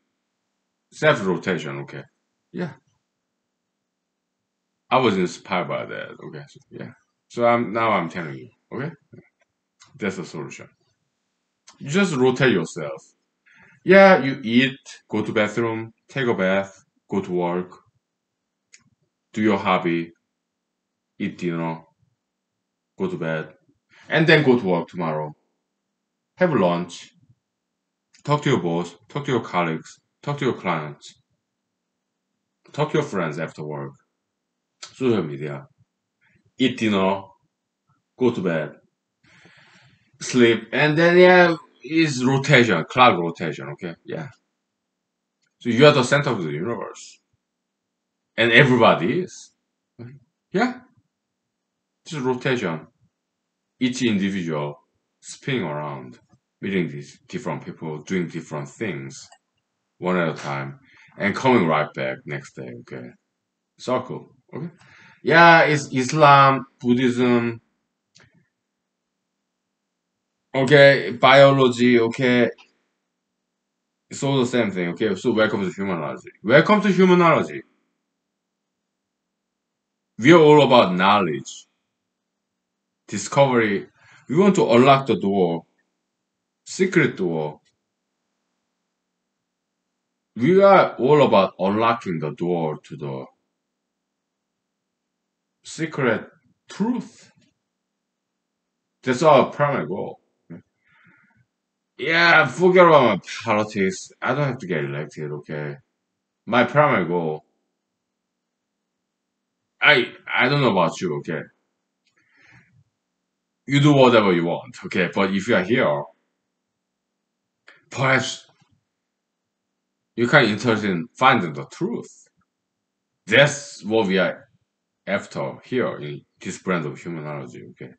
Self rotation, okay. Yeah. I was inspired by that. Okay. So, yeah. So I'm now I'm telling you. Okay. That's the solution. You just rotate yourself. Yeah, you eat, go to bathroom, take a bath, go to work, do your hobby, eat dinner, go to bed, and then go to work tomorrow. Have lunch, talk to your boss, talk to your colleagues, talk to your clients, talk to your friends after work, social media, eat dinner, go to bed, sleep, and then yeah, is rotation, cloud rotation, okay? Yeah. So you are the center of the universe. And everybody is. Yeah. Just rotation. Each individual spinning around, meeting these different people, doing different things one at a time and coming right back next day. Okay, circle. Okay, yeah, it's Islam, Buddhism. Okay, biology. Okay, it's all the same thing. Okay, so welcome to humanology. Welcome to humanology. We are all about knowledge, discovery. We want to unlock the door, secret door we are all about unlocking the door to the secret truth. That's our primary goal. Yeah, forget about my politics. I don't have to get elected, okay? My primary goal. I I don't know about you, okay? You do whatever you want, okay? But if you are here, perhaps you can interested in finding the truth. That's what we are after here in this brand of humanology. Okay,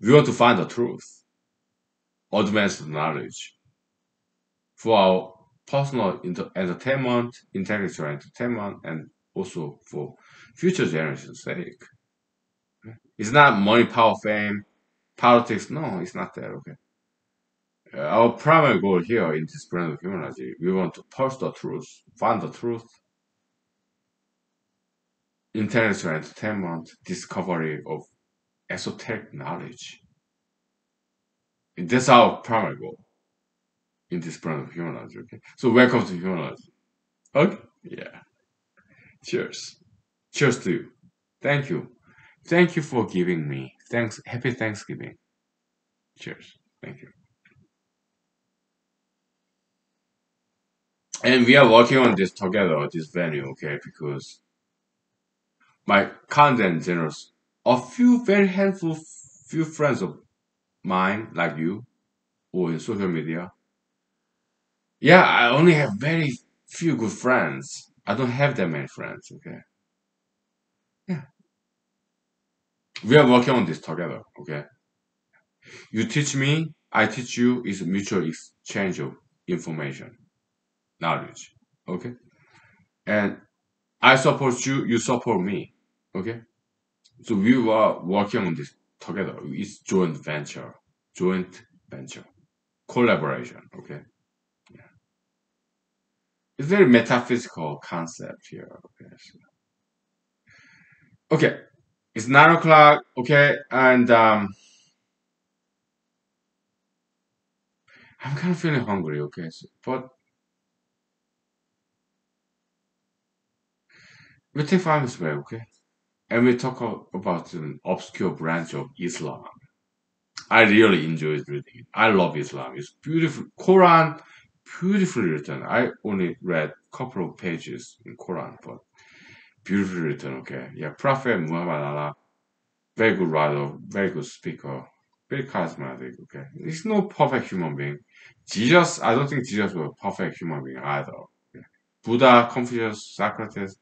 we want to find the truth, advanced knowledge for our personal entertainment, intellectual entertainment, and also for future generations' sake. It's not money, power, fame, politics. No, it's not that. Okay. Uh, our primary goal here in this brand of humanology, we want to pulse the truth, find the truth, intellectual entertainment, discovery of esoteric knowledge. That's our primary goal in this brand of humanology. Okay, so welcome to humanology. Okay, yeah. Cheers. Cheers to you. Thank you. Thank you for giving me. Thanks. Happy Thanksgiving. Cheers. Thank you. and we are working on this together, this venue, okay? Because my content generous, a few very handful, few friends of mine like you, or in social media. Yeah, I only have very few good friends. I don't have that many friends, okay? Yeah. We are working on this together, okay? You teach me, I teach you, is mutual exchange of information, knowledge, okay? And I support you, you support me, okay? So we were working on this together. It's joint venture, joint venture, collaboration, okay? Yeah. It's very metaphysical concept here, okay? So, okay, it's nine o'clock, okay? And, um, I'm kind of feeling hungry, okay? So, but we take five minutes break, okay? And we talk about an obscure branch of Islam. I really enjoyed reading it. I love Islam. It's beautiful. Quran, beautifully written. I only read a couple of pages in Quran, but beautifully written, okay? Yeah, Prophet Muhammad Allah, very good writer, very good speaker, very charismatic, okay? He's no perfect human being. Jesus, I don't think Jesus was a perfect human being either. Okay? Buddha, Confucius, Socrates,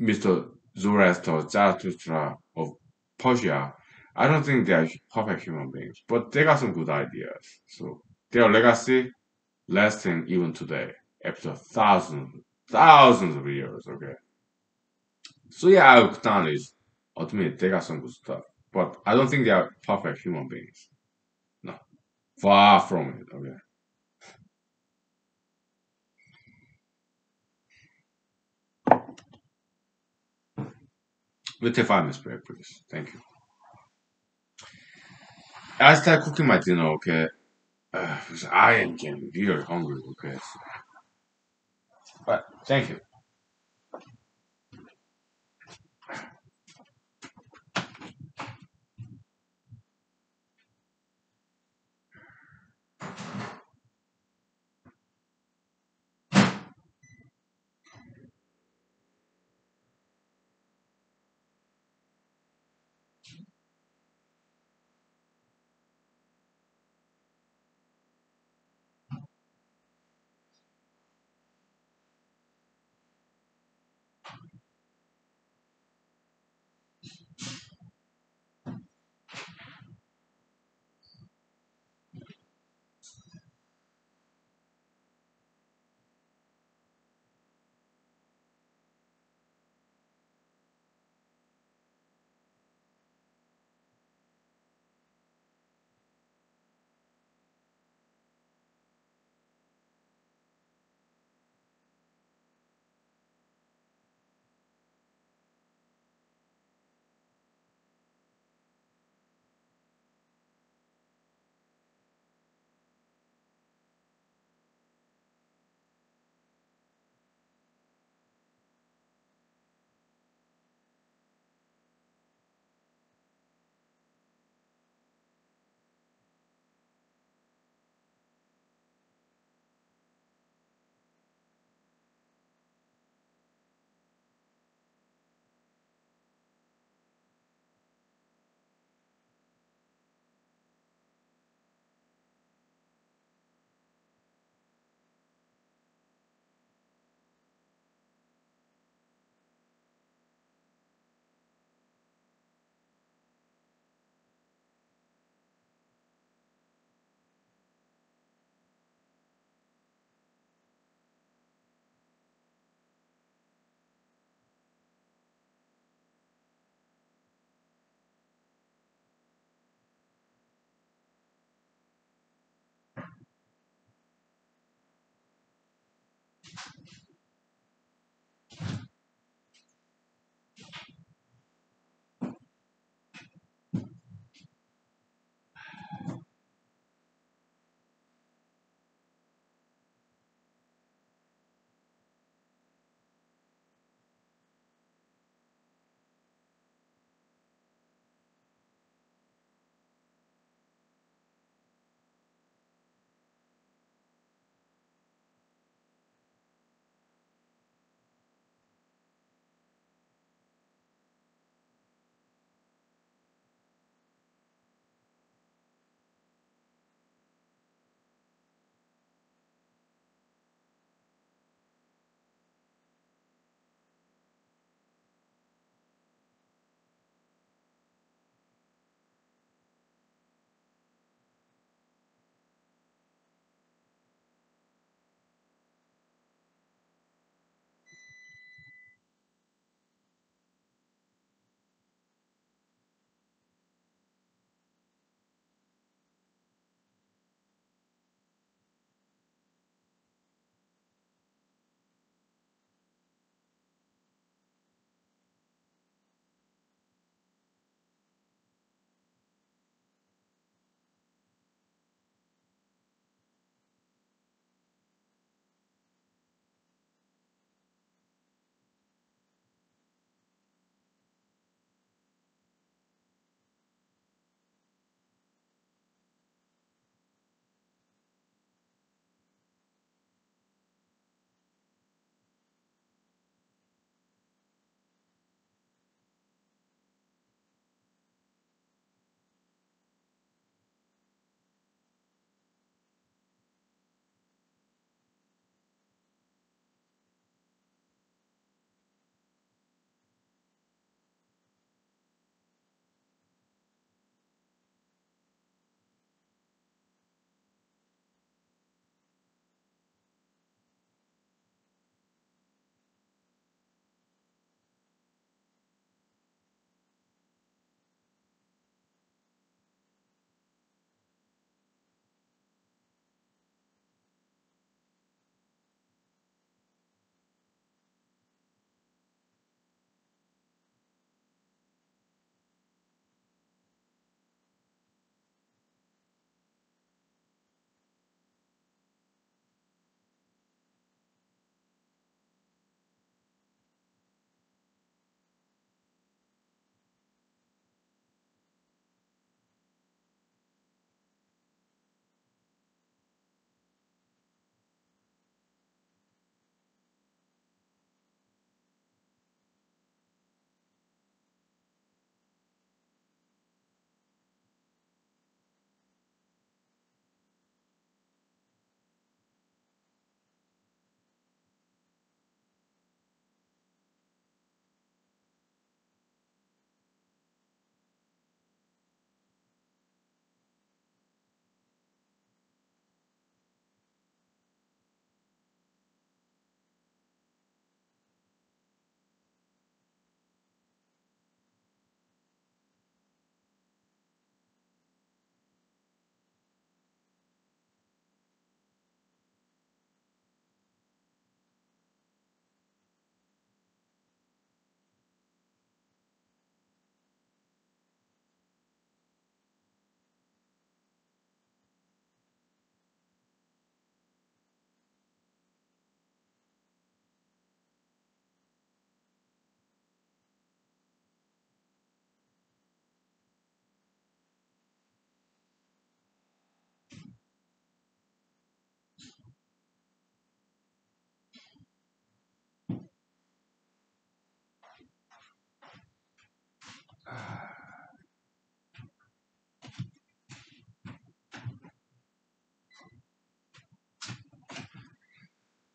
Mr. Zoroaster, Zarathustra of Persia, I don't think they are perfect human beings, but they got some good ideas. So their legacy lasting even today, after thousands, thousands of years, okay? So yeah, I acknowledge, admit they got some good stuff, but I don't think they are perfect human beings. No, far from it, okay? We'll take five minutes please. Thank you. I start cooking my dinner, okay? Uh, I am getting really hungry, okay? But thank you.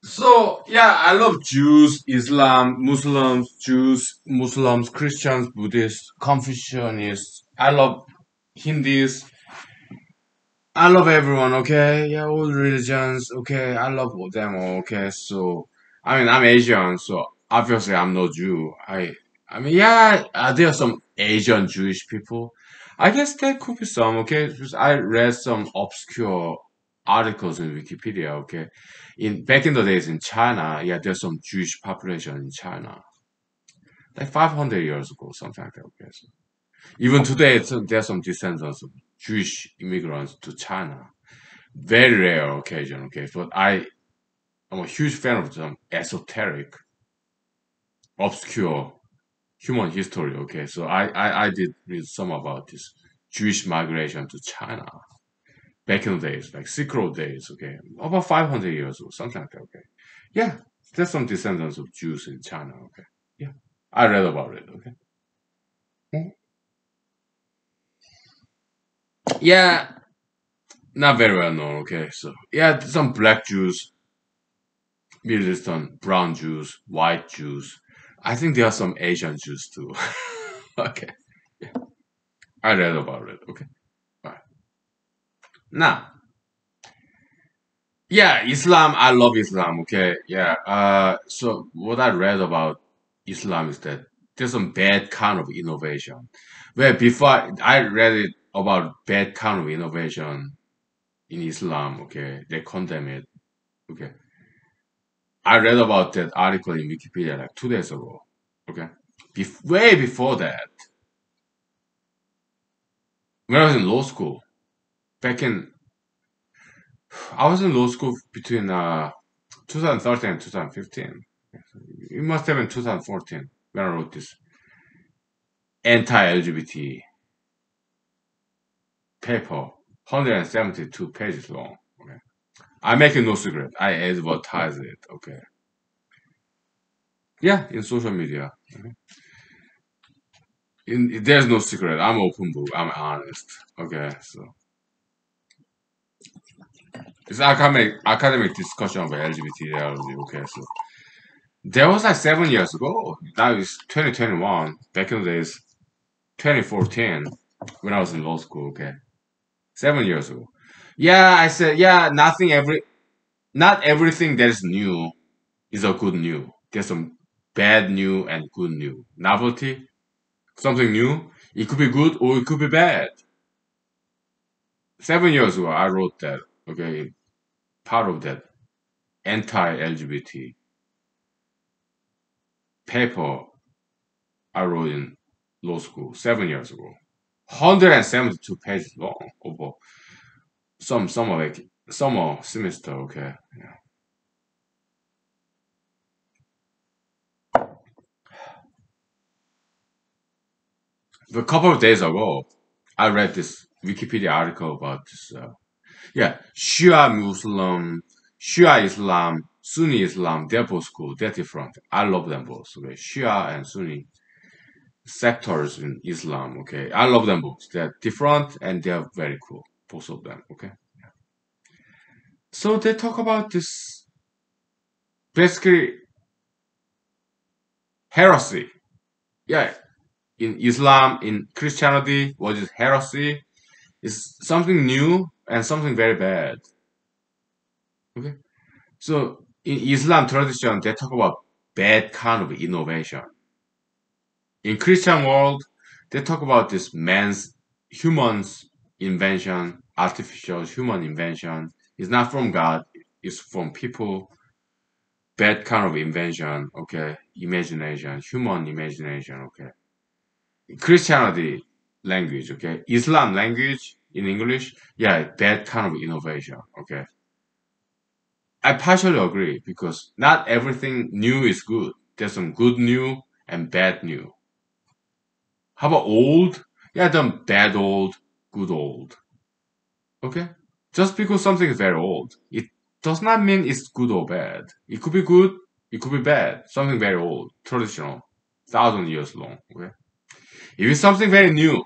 So yeah, I love Jews, Islam, Muslims, Jews, Muslims, Christians, Buddhists, Confucianists. I love Hindus. I love everyone. Okay, yeah, all religions. Okay, I love them all. Okay, so I mean, I'm Asian, so obviously I'm no Jew. I I mean, yeah, uh, there are some Asian Jewish people. I guess there could be some. Okay, because I read some obscure articles in Wikipedia. Okay, in back in the days in China, yeah, there's some Jewish population in China, like 500 years ago, something like that. Okay, so even today, there's some descendants of Jewish immigrants to China. Very rare occasion. Okay, but I, I'm a huge fan of some esoteric, obscure human history. Okay, so I, I, I did read some about this Jewish migration to China back in the days, like Silk Road days, okay, about 500 years or something like that, okay. Yeah, there's some descendants of Jews in China, okay. Yeah, I read about it, okay. Hmm? Yeah, not very well known, okay, so, yeah, some black Jews, Middle Eastern, brown Jews, white Jews. I think there are some Asian Jews too. okay, yeah. I read about it, okay. Now, yeah, Islam, I love Islam, okay? Yeah, uh, so what I read about Islam is that there's some bad kind of innovation. Where before I read it about bad kind of innovation in Islam, okay? They condemn it, okay? I read about that article in Wikipedia like two days ago, okay? Way before that, when I was in law school, back in I was in law school between uh 2013 and 2015. It must have been 2014 when I wrote this anti-LGBT paper, 172 pages long. Okay, I make it no secret. I advertise it. Okay. Yeah, in social media. Okay. In, there's no secret. I'm open book. I'm honest. Okay, so it's academic academic discussion about LGBT reality. Okay, so that was like seven years ago. Now it's 2021. Back in the days, 2014, when I was in law school. Okay, seven years ago. Yeah, I said yeah. Nothing every, not everything that is new, is a good new. There's some bad new and good new. Novelty, something new. It could be good or it could be bad. Seven years ago, I wrote that. Okay, part of that anti-LGBT paper I wrote in law school seven years ago. 172 pages long over some summer like summer semester, okay. Yeah. A couple of days ago, I read this Wikipedia article about this uh, yeah, Shia Muslim, Shia Islam, Sunni Islam, they're both cool. They're different. I love them both. Okay, Shia and Sunni sectors in Islam. Okay, I love them both. They're different and they're very cool. Both of them. Okay. So they talk about this basically heresy. Yeah, in Islam, in Christianity, what is heresy? Is something new and something very bad. Okay, so in Islam tradition, they talk about bad kind of innovation. In Christian world, they talk about this man's humans invention, artificial human invention. It's not from God. It's from people. Bad kind of invention. Okay, imagination, human imagination. Okay, Christianity language. Okay, Islam language in English, yeah, bad kind of innovation. Okay. I partially agree because not everything new is good. There's some good new and bad new. How about old? Yeah, then bad old, good old. Okay? Just because something is very old, it does not mean it's good or bad. It could be good, it could be bad. Something very old, traditional, thousand years long. Okay? If it's something very new,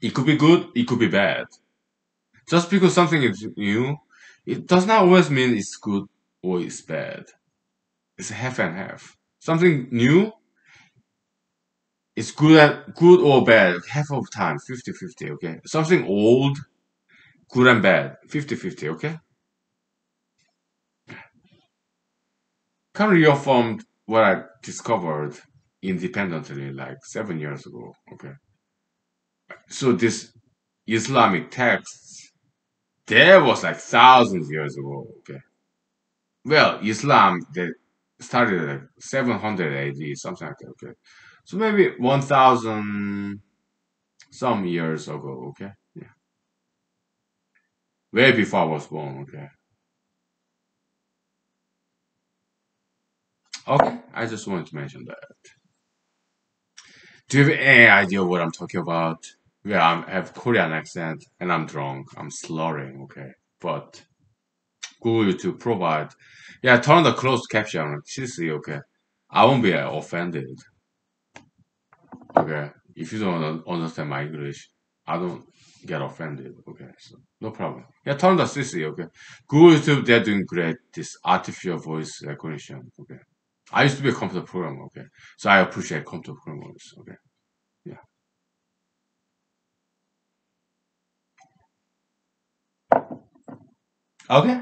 it could be good, it could be bad. Just because something is new, it does not always mean it's good or it's bad. It's half and half. Something new it's good and good or bad? Half of time 50 50 okay? Something old good and bad 50 50 okay? Currently you're from what i discovered independently like seven years ago okay? So this islamic texts there was like thousands years ago okay? Well islam they started like 700 ad something like that okay so maybe 1000 some years ago, okay? Yeah. Way before I was born, okay? Okay, I just wanted to mention that. Do you have any idea what I'm talking about? Yeah, I have Korean accent and I'm drunk. I'm slurring, okay? But Google to provide. Yeah, turn the closed caption. Seriously, okay? I won't be offended. Okay, if you don't understand my English, I don't get offended. Okay, so no problem. Yeah, turn the CC. Okay, Google YouTube they're doing great. This artificial voice recognition. Okay, I used to be a computer programmer. Okay, so I appreciate computer programmers. Okay, yeah. Okay,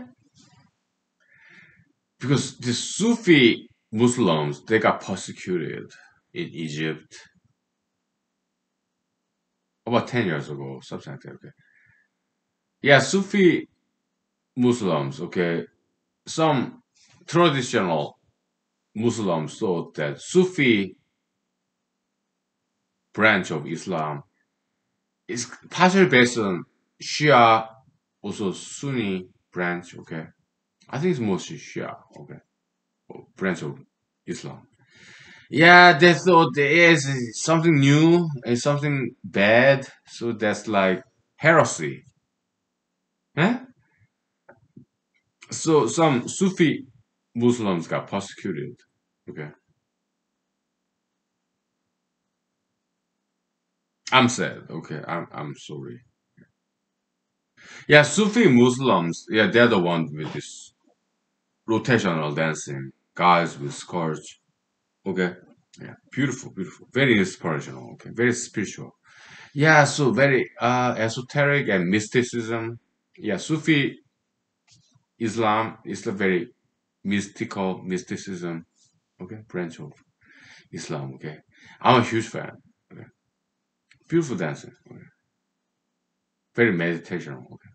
because the Sufi Muslims they got persecuted in Egypt about 10 years ago, something like that, okay. Yeah, Sufi Muslims, okay, some traditional Muslims thought that Sufi branch of Islam is partially based on Shia, also Sunni branch, okay. I think it's mostly Shia, okay, branch of Islam. Yeah, they thought there is something new and something bad, so that's like heresy. Huh? So some Sufi Muslims got persecuted. Okay. I'm sad. Okay, I'm I'm sorry. Yeah, Sufi Muslims, yeah, they're the ones with this rotational dancing, guys with skirts. Okay. Yeah. Beautiful, beautiful. Very inspirational. Okay. Very spiritual. Yeah. So very uh, esoteric and mysticism. Yeah. Sufi Islam is a very mystical mysticism. Okay. Branch of Islam. Okay. I'm a huge fan. Okay. Beautiful dancing. Okay. Very meditational. Okay.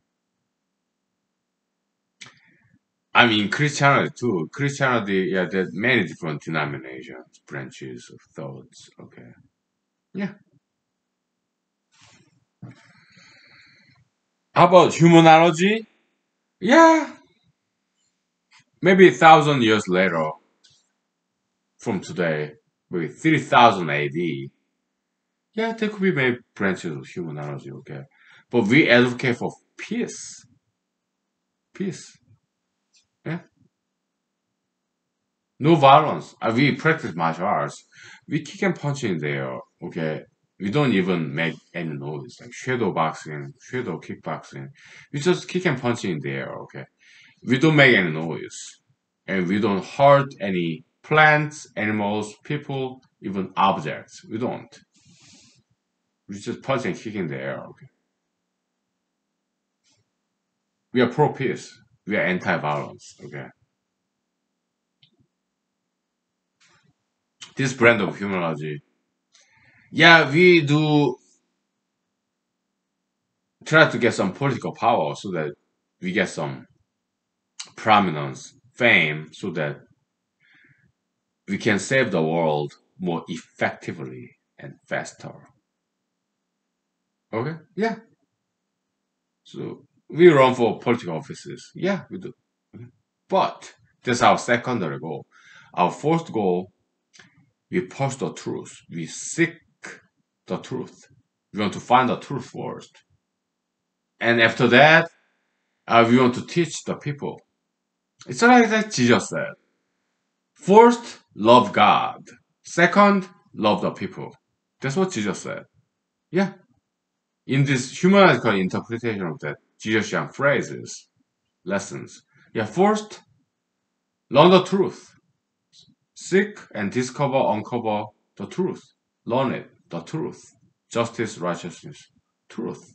I mean, Christianity too. Christianity, yeah, there's many different denominations, branches of thoughts. Okay. Yeah. How about humanology? Yeah. Maybe a thousand years later from today, maybe 3000 AD. Yeah, there could be many branches of humanology, okay? But we advocate for peace. Peace. Yeah. No violence. Uh, we practice martial arts. We kick and punch in there. Okay. We don't even make any noise, like shadow boxing, shadow kickboxing. We just kick and punch in there. Okay. We don't make any noise, and we don't hurt any plants, animals, people, even objects. We don't. We just punch and kick in the air. Okay. We are pro peace we are anti-violence. Okay. This brand of humanology, yeah, we do try to get some political power so that we get some prominence, fame, so that we can save the world more effectively and faster. Okay? Yeah. So we run for political offices. Yeah, we do. But that's our secondary goal. Our first goal, we push the truth. We seek the truth. We want to find the truth first. And after that, uh, we want to teach the people. It's like that Jesus said. First, love God. Second, love the people. That's what Jesus said. Yeah. In this humanistical interpretation of that, Jesus Yang phrases, lessons. Yeah, first, Learn the truth. Seek and discover, uncover the truth. Learn it, the truth. Justice, righteousness, truth.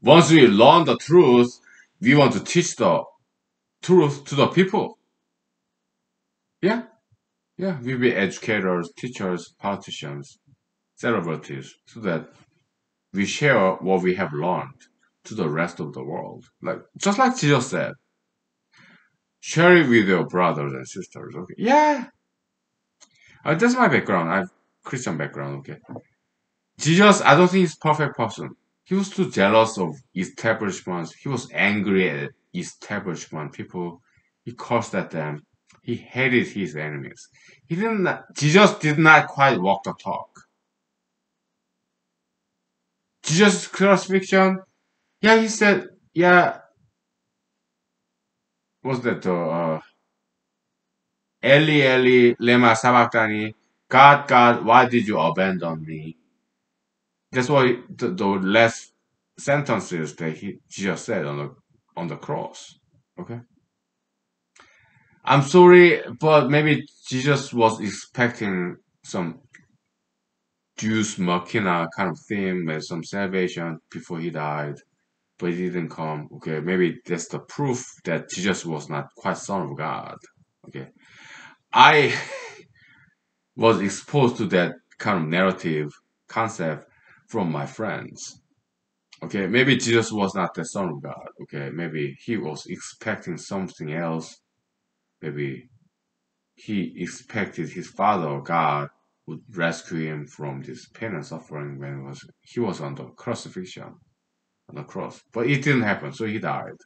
Once we learn the truth, we want to teach the truth to the people. Yeah, yeah, we be educators, teachers, politicians, celebrities, so that we share what we have learned to the rest of the world. Like just like Jesus said, share it with your brothers and sisters. Okay, yeah. Uh, that's my background. I have Christian background. Okay, Jesus. I don't think he's perfect person. He was too jealous of establishments. He was angry at establishment people. He cursed at them. He hated his enemies. He didn't. Jesus did not quite walk the talk. Jesus' crucifixion. Yeah, he said. Yeah. Was that uh, Eli Eli lema sabachthani? God, God, why did you abandon me? That's why the, the last sentences that he just said on the on the cross. Okay. I'm sorry, but maybe Jesus was expecting some Deus Machina kind of theme some salvation before he died, but it didn't come. Okay, maybe that's the proof that Jesus was not quite Son of God. Okay, I was exposed to that kind of narrative concept from my friends. Okay, maybe Jesus was not the Son of God. Okay, maybe he was expecting something else. Maybe he expected his Father, God, would rescue him from this pain and suffering when was he was on the crucifixion, on the cross. But it didn't happen, so he died.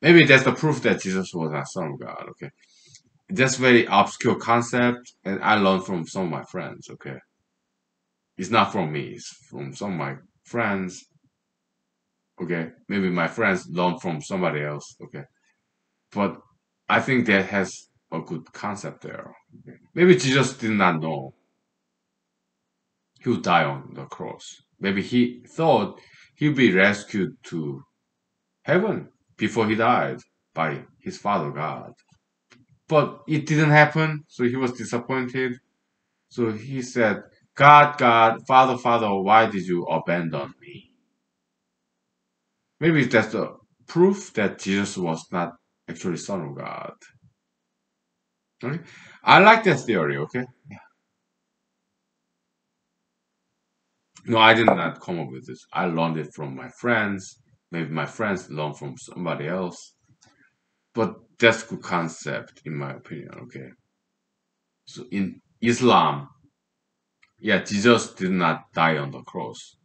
Maybe that's the proof that Jesus was not Son of God. Okay, that's very obscure concept, and I learned from some of my friends. Okay, it's not from me; it's from some of my friends. Okay, maybe my friends learned from somebody else. Okay, but I think that has a good concept there. Okay. Maybe Jesus did not know he would die on the cross. Maybe he thought he'd be rescued to heaven before he died by his Father God. But it didn't happen, so he was disappointed. So he said, God, God, Father, Father, why did you abandon me? Maybe that's the proof that Jesus was not actually Son of God. Okay? I like that theory, okay? No, I did not come up with this. I learned it from my friends. Maybe my friends learned from somebody else. But that's good concept in my opinion, okay? So in Islam, yeah, Jesus did not die on the cross.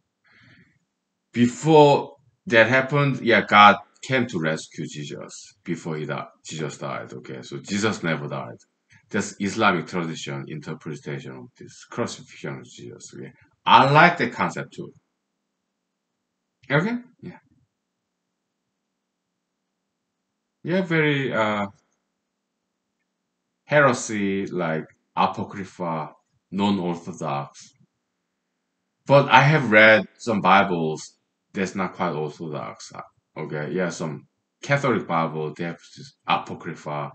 Before that happened, yeah, God came to rescue Jesus before he died. Jesus died. Okay, so Jesus never died. That's Islamic tradition interpretation of this crucifixion of Jesus. Okay, I like the concept too. Okay, yeah, yeah, very uh heresy like apocrypha, non-orthodox. But I have read some Bibles that's not quite orthodox. Okay, yeah, some Catholic Bible, they have this Apocrypha,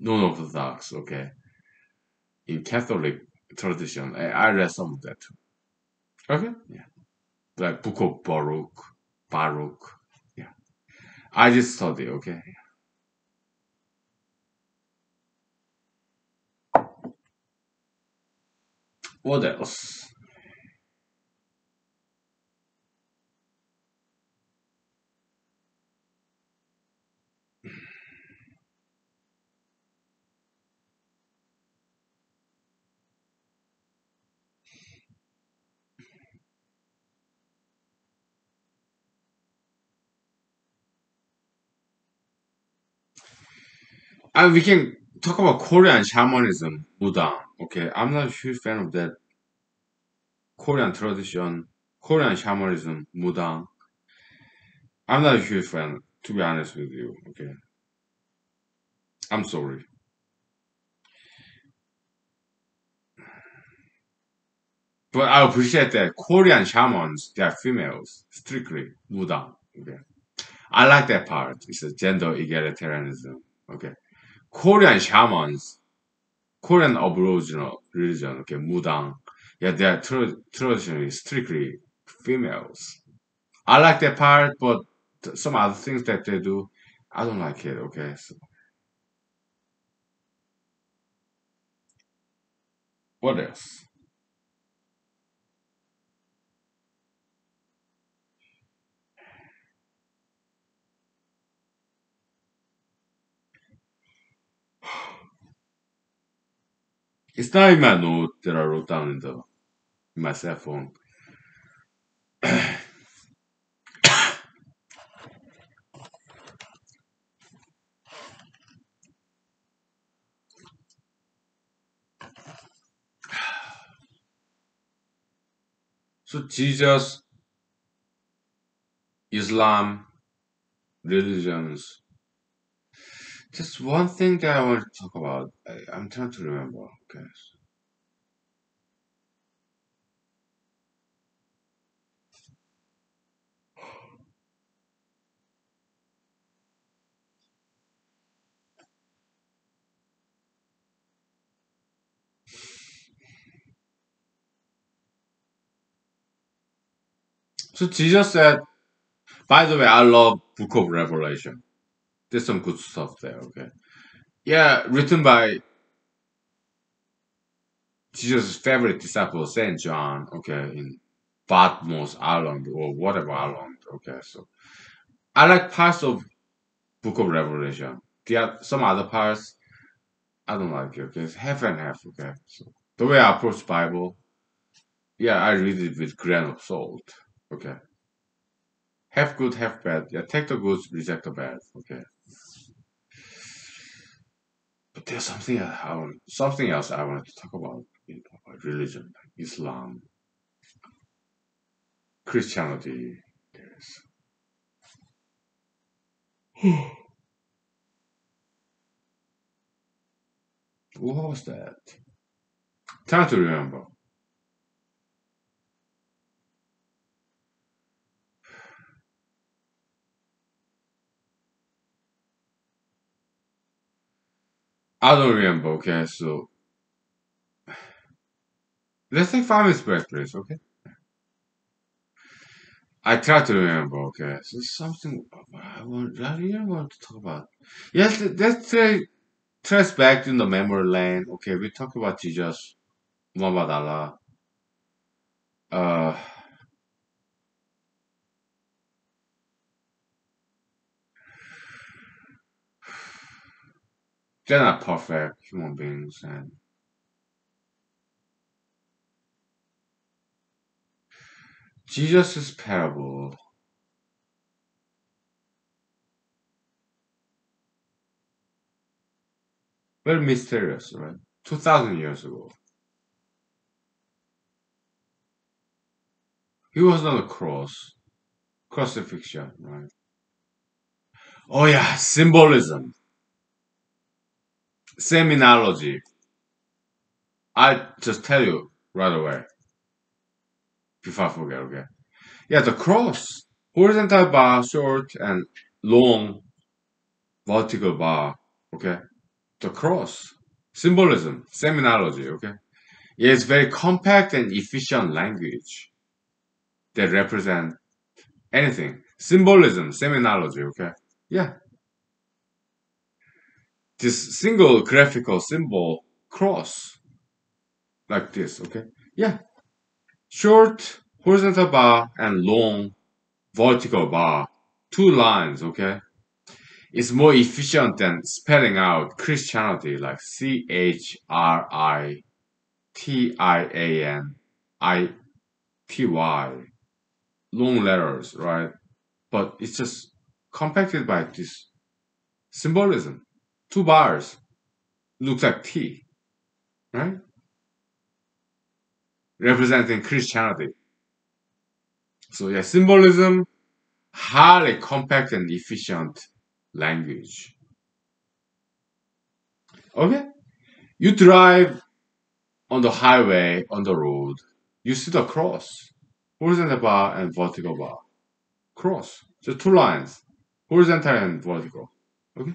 non-Orthodox, okay. In Catholic tradition, I, I read some of that too. Okay, yeah. Like Book of Baruch, Baruch, yeah. I just study, okay. What else? And we can talk about Korean shamanism, Buddha. Okay, I'm not a huge fan of that Korean tradition, Korean shamanism, Mudang. I'm not a huge fan, to be honest with you. Okay, I'm sorry. But I appreciate that Korean shamans, they are females, strictly Mudang. Okay, I like that part. It's a gender egalitarianism. Okay. Korean shamans, Korean aboriginal religion, okay, Mudang, yeah, they are tra- traditionally strictly females. I like that part, but some other things that they do, I don't like it, okay? So. What else? It's not in my note that I wrote down in the in my cell phone. so Jesus, Islam, religions. Just one thing that I want to talk about. I, I'm trying to remember. Okay. So Jesus said, by the way, I love Book of Revelation. There's some good stuff there, okay? Yeah, written by Jesus' favorite disciple, Saint John, okay, in Patmos Island or whatever island, okay? So I like parts of Book of Revelation. Are some other parts I don't like it, okay? It's half and half, okay? So the way I approach Bible, yeah, I read it with grain of salt. Okay. Half good, half bad. Yeah, take the good, reject the bad. Okay. But there's something I want, something else I wanted to talk about, about religion, like Islam, Christianity. Yes. what was that? Time to remember. I don't remember, okay, so let's take five minutes break, please, okay? I try to remember, okay, so something I want, I really want to talk about. Yes, let's say, trace back in the memory lane, okay, we talk about Jesus, Muhammad Allah, uh, they're not perfect human beings and Jesus' parable very mysterious, right? 2000 years ago. He was on the cross, crucifixion, right? Oh yeah, symbolism. Seminology. I just tell you right away. Before I forget, okay? Yeah, the cross. Horizontal bar, short and long vertical bar, okay? The cross. Symbolism, seminology, okay? It's very compact and efficient language that represent anything. Symbolism, seminology, okay? Yeah, this single graphical symbol cross like this okay? Yeah. Short horizontal bar and long vertical bar. Two lines okay? It's more efficient than spelling out christianity like c h r i t i a n i t y. Long letters right? But it's just compacted by this symbolism two bars looks like T, right? Representing Christianity. So yeah, symbolism, highly compact and efficient language. Okay? You drive on the highway, on the road, you see the cross, horizontal bar and vertical bar. Cross. So two lines, horizontal and vertical. Okay?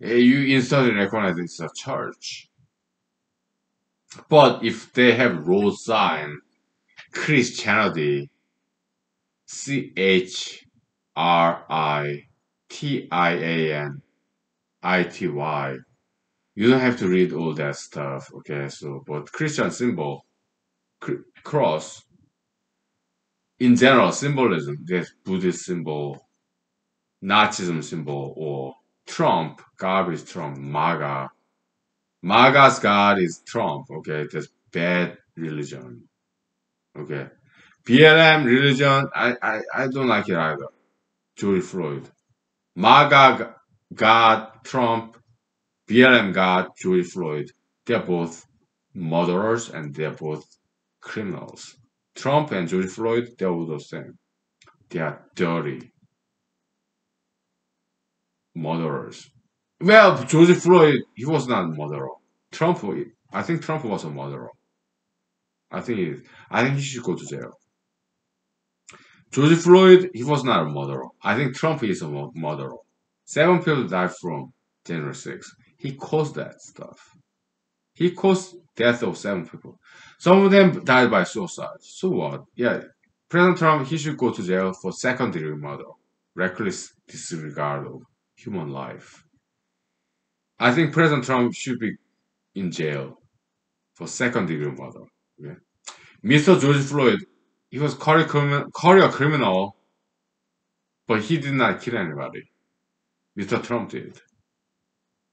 You instantly recognize it's a church. But if they have road sign, Christianity, C H R I T I A N I T Y, you don't have to read all that stuff. Okay, so but Christian symbol, cr- cross, in general symbolism, there's Buddhist symbol, Nazism symbol, or Trump, is Trump, MAGA. MAGA's God is Trump, okay? That's bad religion. Okay. BLM religion, I, I, I don't like it either. George Floyd. MAGA God, Trump, BLM God, George Floyd. They're both murderers and they're both criminals. Trump and George Floyd, they're all the same. They are dirty murderers. Well, George Floyd, he was not a murderer. Trump, I think Trump was a murderer. I think he, I think he should go to jail. George Floyd, he was not a murderer. I think Trump is a murderer. Seven people died from January 6. He caused that stuff. He caused death of seven people. Some of them died by suicide. So what? Yeah, President Trump, he should go to jail for second degree murder, reckless disregard of human life. I think President Trump should be in jail for second degree murder. Okay? Mr. George Floyd, he was career criminal, career criminal, but he did not kill anybody. Mr. Trump did.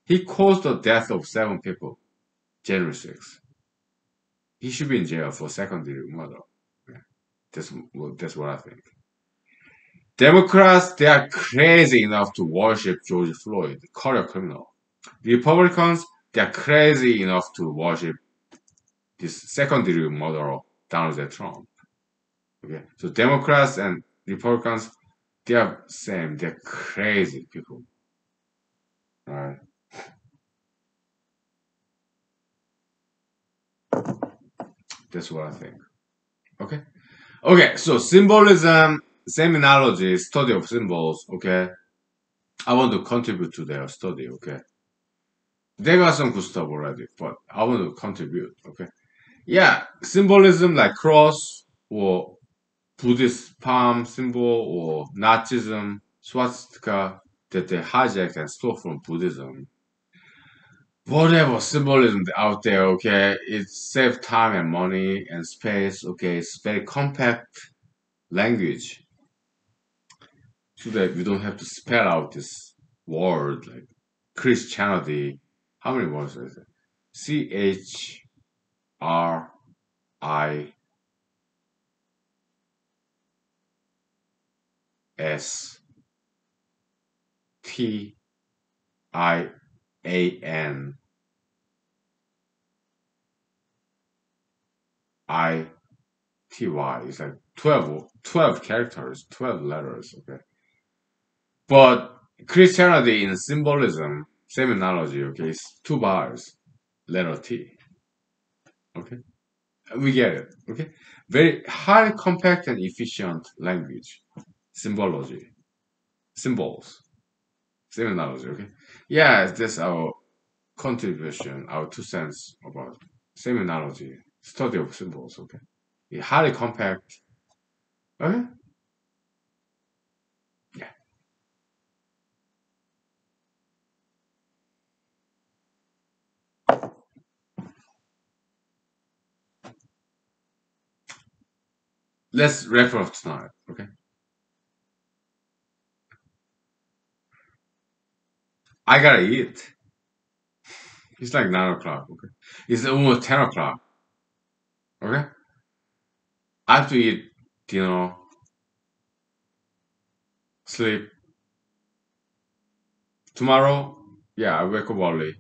He caused the death of seven people, January 6. He should be in jail for second degree murder. Yeah. That's, that's what I think. Democrats, they are crazy enough to worship George Floyd, career criminal. Republicans, they are crazy enough to worship this secondary murderer, Donald. Trump. Okay, so Democrats and Republicans, they are same. They're crazy people. Alright. That's what I think. Okay. Okay. So symbolism same analogy, study of symbols, okay? I want to contribute to their study, okay? They got some good stuff already, but I want to contribute, okay? Yeah, symbolism like cross or Buddhist palm symbol or Nazism, swastika that they hijacked and stole from Buddhism. Whatever symbolism out there, okay, it saves time and money and space, okay, it's very compact language so that we don't have to spell out this word like Christianity. How many words is it? C H R I S T I A N I T Y. It's like 12, 12 characters, 12 letters, okay? But Christianity in symbolism, same analogy, okay, it's two bars, letter T. Okay? We get it, okay? Very highly compact and efficient language, symbology, symbols, same analogy, okay? Yeah, that's our contribution, our two cents about same analogy, study of symbols, okay? highly compact, okay? Let's wrap up tonight, okay? I gotta eat. It's like 9 o'clock, okay? It's almost 10 o'clock, okay? I have to eat you know, sleep. Tomorrow, yeah, I wake up early.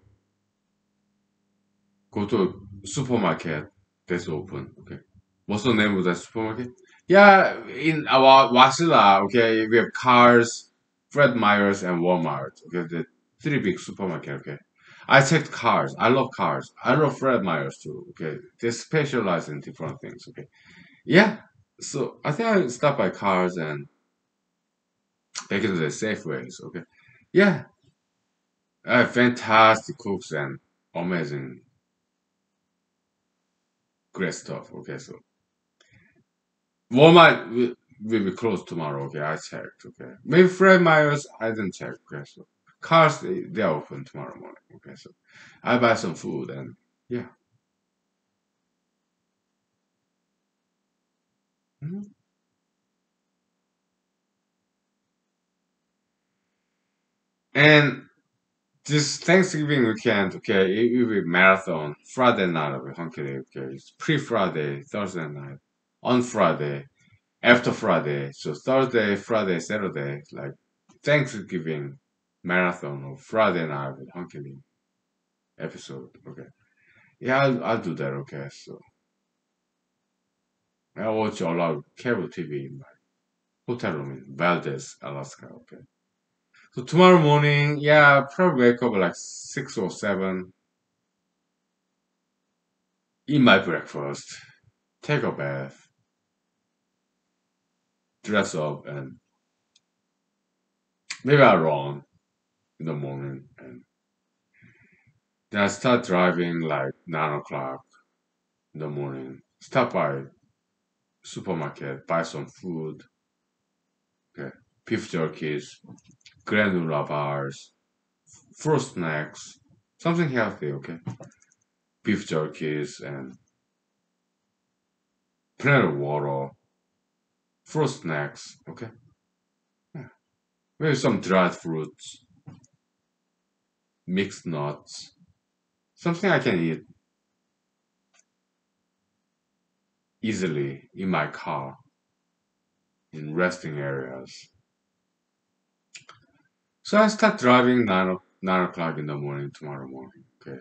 Go to supermarket that's open, okay? What's the name of that supermarket? Yeah, in our Wasilla, okay, we have Carrs, Fred Meyers, and Walmart. Okay, the three big supermarket. Okay, I checked Carrs. I love Carrs. I love Fred Meyers too. Okay, they specialize in different things. Okay, yeah. So I think I stop by Carrs and back into the Safeways. Okay, yeah. Uh, fantastic cooks and amazing great stuff. Okay, so Walmart will, will be closed tomorrow. Okay, I checked. Okay, maybe Fred Meyer's I didn't check. Okay, so Carrs they, they're open tomorrow morning. Okay, so I buy some food and yeah. Mm-hmm. And this Thanksgiving weekend, okay, it will be marathon. Friday night Huhnkie okay. It's pre-Friday, Thursday night, on Friday, after Friday. So Thursday, Friday, Saturday, like Thanksgiving marathon or Friday night with Huhnkie episode. Okay, yeah, I'll, I'll do that. Okay, so I watch a lot of cable TV in my hotel room in Valdez, Alaska. Okay. So tomorrow morning, yeah, probably wake up like six or seven. Eat my breakfast, take a bath, dress up, and maybe I run in the morning, and then I start driving like nine o'clock in the morning. Stop by supermarket, buy some food. Okay, beef jerkies, granola bars, fruit snacks, something healthy, okay? Beef jerkies and plenty of water, fruit snacks, okay? Maybe some dried fruits, mixed nuts, something I can eat easily in my car in resting areas. So I start driving nine, nine o'clock in the morning tomorrow morning. Okay.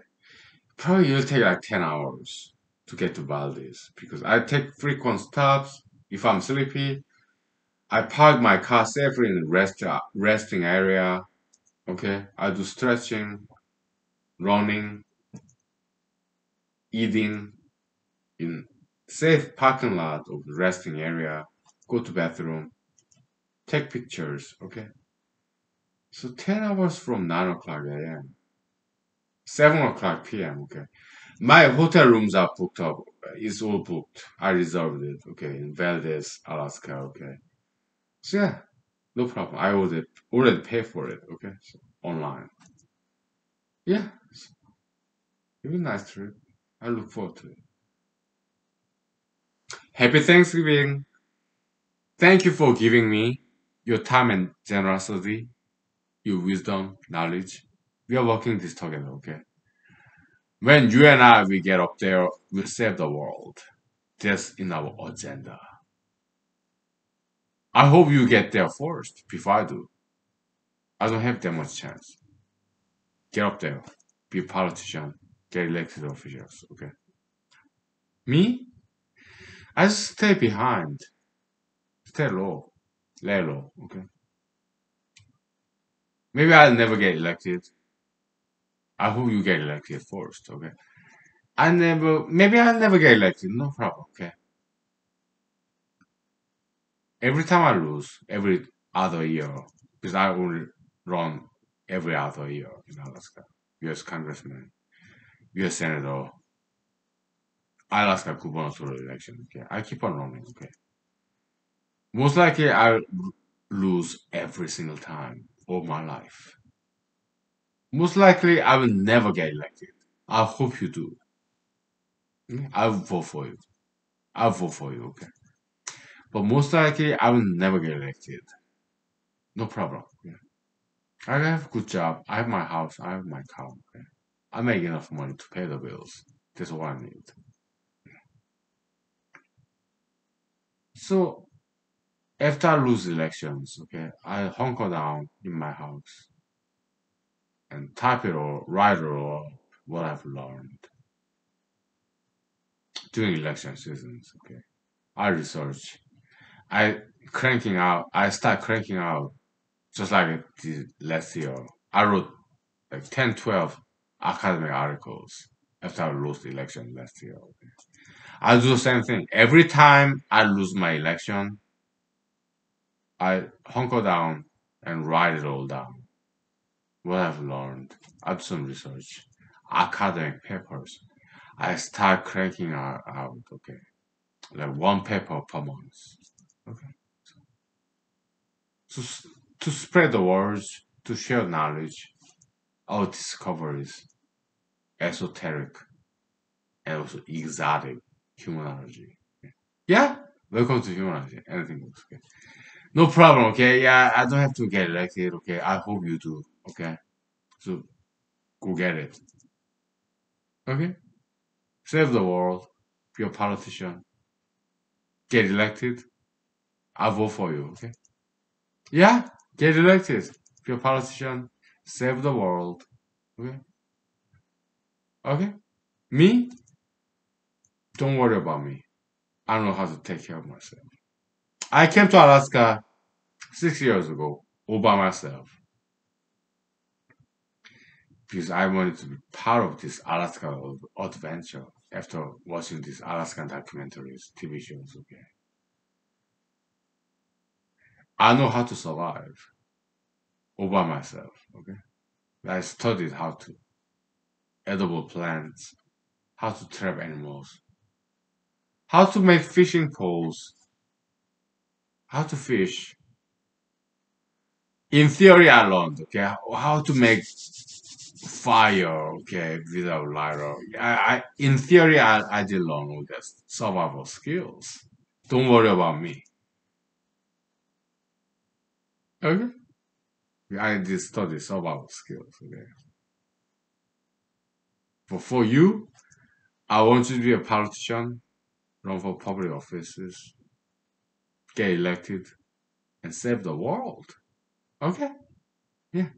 Probably it'll take like 10 hours to get to Valdez because I take frequent stops. If I'm sleepy, I park my car safely in the rest, uh, resting area. Okay. I do stretching, running, eating in safe parking lot of the resting area, go to bathroom, take pictures. Okay. So 10 hours from 9 o'clock a.m. 7 o'clock p.m. Okay. My hotel rooms are booked up. It's all booked. I reserved it. Okay. In Valdez, Alaska. Okay. So yeah, no problem. I already, already pay for it. Okay. So online. Yeah. It'll be a nice trip. I look forward to it. Happy Thanksgiving. Thank you for giving me your time and generosity your wisdom, knowledge. We are working this together, okay? When you and I we get up there, we'll save the world. That's in our agenda. I hope you get there first before I do. I don't have that much chance. Get up there, be a politician, get elected officials, okay? Me? I just stay behind. Stay low. Lay low, okay? Maybe I'll never get elected. I hope you get elected first, okay? I never, maybe I'll never get elected, no problem, okay? Every time I lose, every other year, because I will run every other year in Alaska, U.S. Congressman, U.S. Senator, Alaska gubernatorial election, okay? I keep on running, okay? Most likely I'll lose every single time all my life. Most likely, I will never get elected. I hope you do. I will vote for you. I'll vote for you, okay? But most likely, I will never get elected. No problem. I have a good job. I have my house. I have my car. I make enough money to pay the bills. That's what I need. So after I lose elections, okay, I hunker down in my house and type it or write it or what I've learned during election seasons, okay. I research. I cranking out, I start cranking out just like last year. I wrote like 10, 12 academic articles after I lost the election last year. Okay. I do the same thing. Every time I lose my election, I hunker down and write it all down. What I've learned. I've some research, academic papers. I start cranking out, okay, like one paper per month. Okay. So, to, to spread the words, to share knowledge, our discoveries, esoteric, and also exotic humanology. Yeah, welcome to humanology. Anything goes. Okay. No problem. Okay. Yeah, I don't have to get elected. Okay. I hope you do. Okay. So go get it. Okay. Save the world. Be a politician. Get elected. I vote for you. Okay. Yeah. Get elected. Be a politician. Save the world. Okay. Okay. Me? Don't worry about me. I don't know how to take care of myself. I came to Alaska six years ago all by myself because I wanted to be part of this Alaska adventure after watching these Alaskan documentaries, TV shows. Okay, I know how to survive by myself. Okay, I studied how to edible plants, how to trap animals, how to make fishing poles, how to fish. In theory, I learned, okay, how to make fire, okay, without lighter. I, I, in theory, I, I did learn all the survival skills. Don't worry about me. Okay? I did study survival skills, okay? But for you, I want you to be a politician, run for public offices, get elected, and save the world. Okay? Yeah.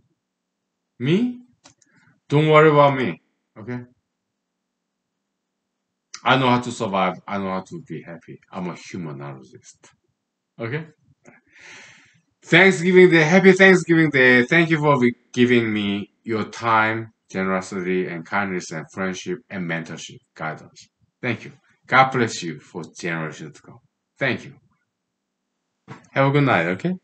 Me? Don't worry about me. Okay? I know how to survive. I know how to be happy. I'm a human narcissist. Okay? Thanksgiving Day. Happy Thanksgiving Day. Thank you for giving me your time, generosity, and kindness, and friendship, and mentorship, guidance. Thank you. God bless you for generations to come. Thank you. Have a good night, okay?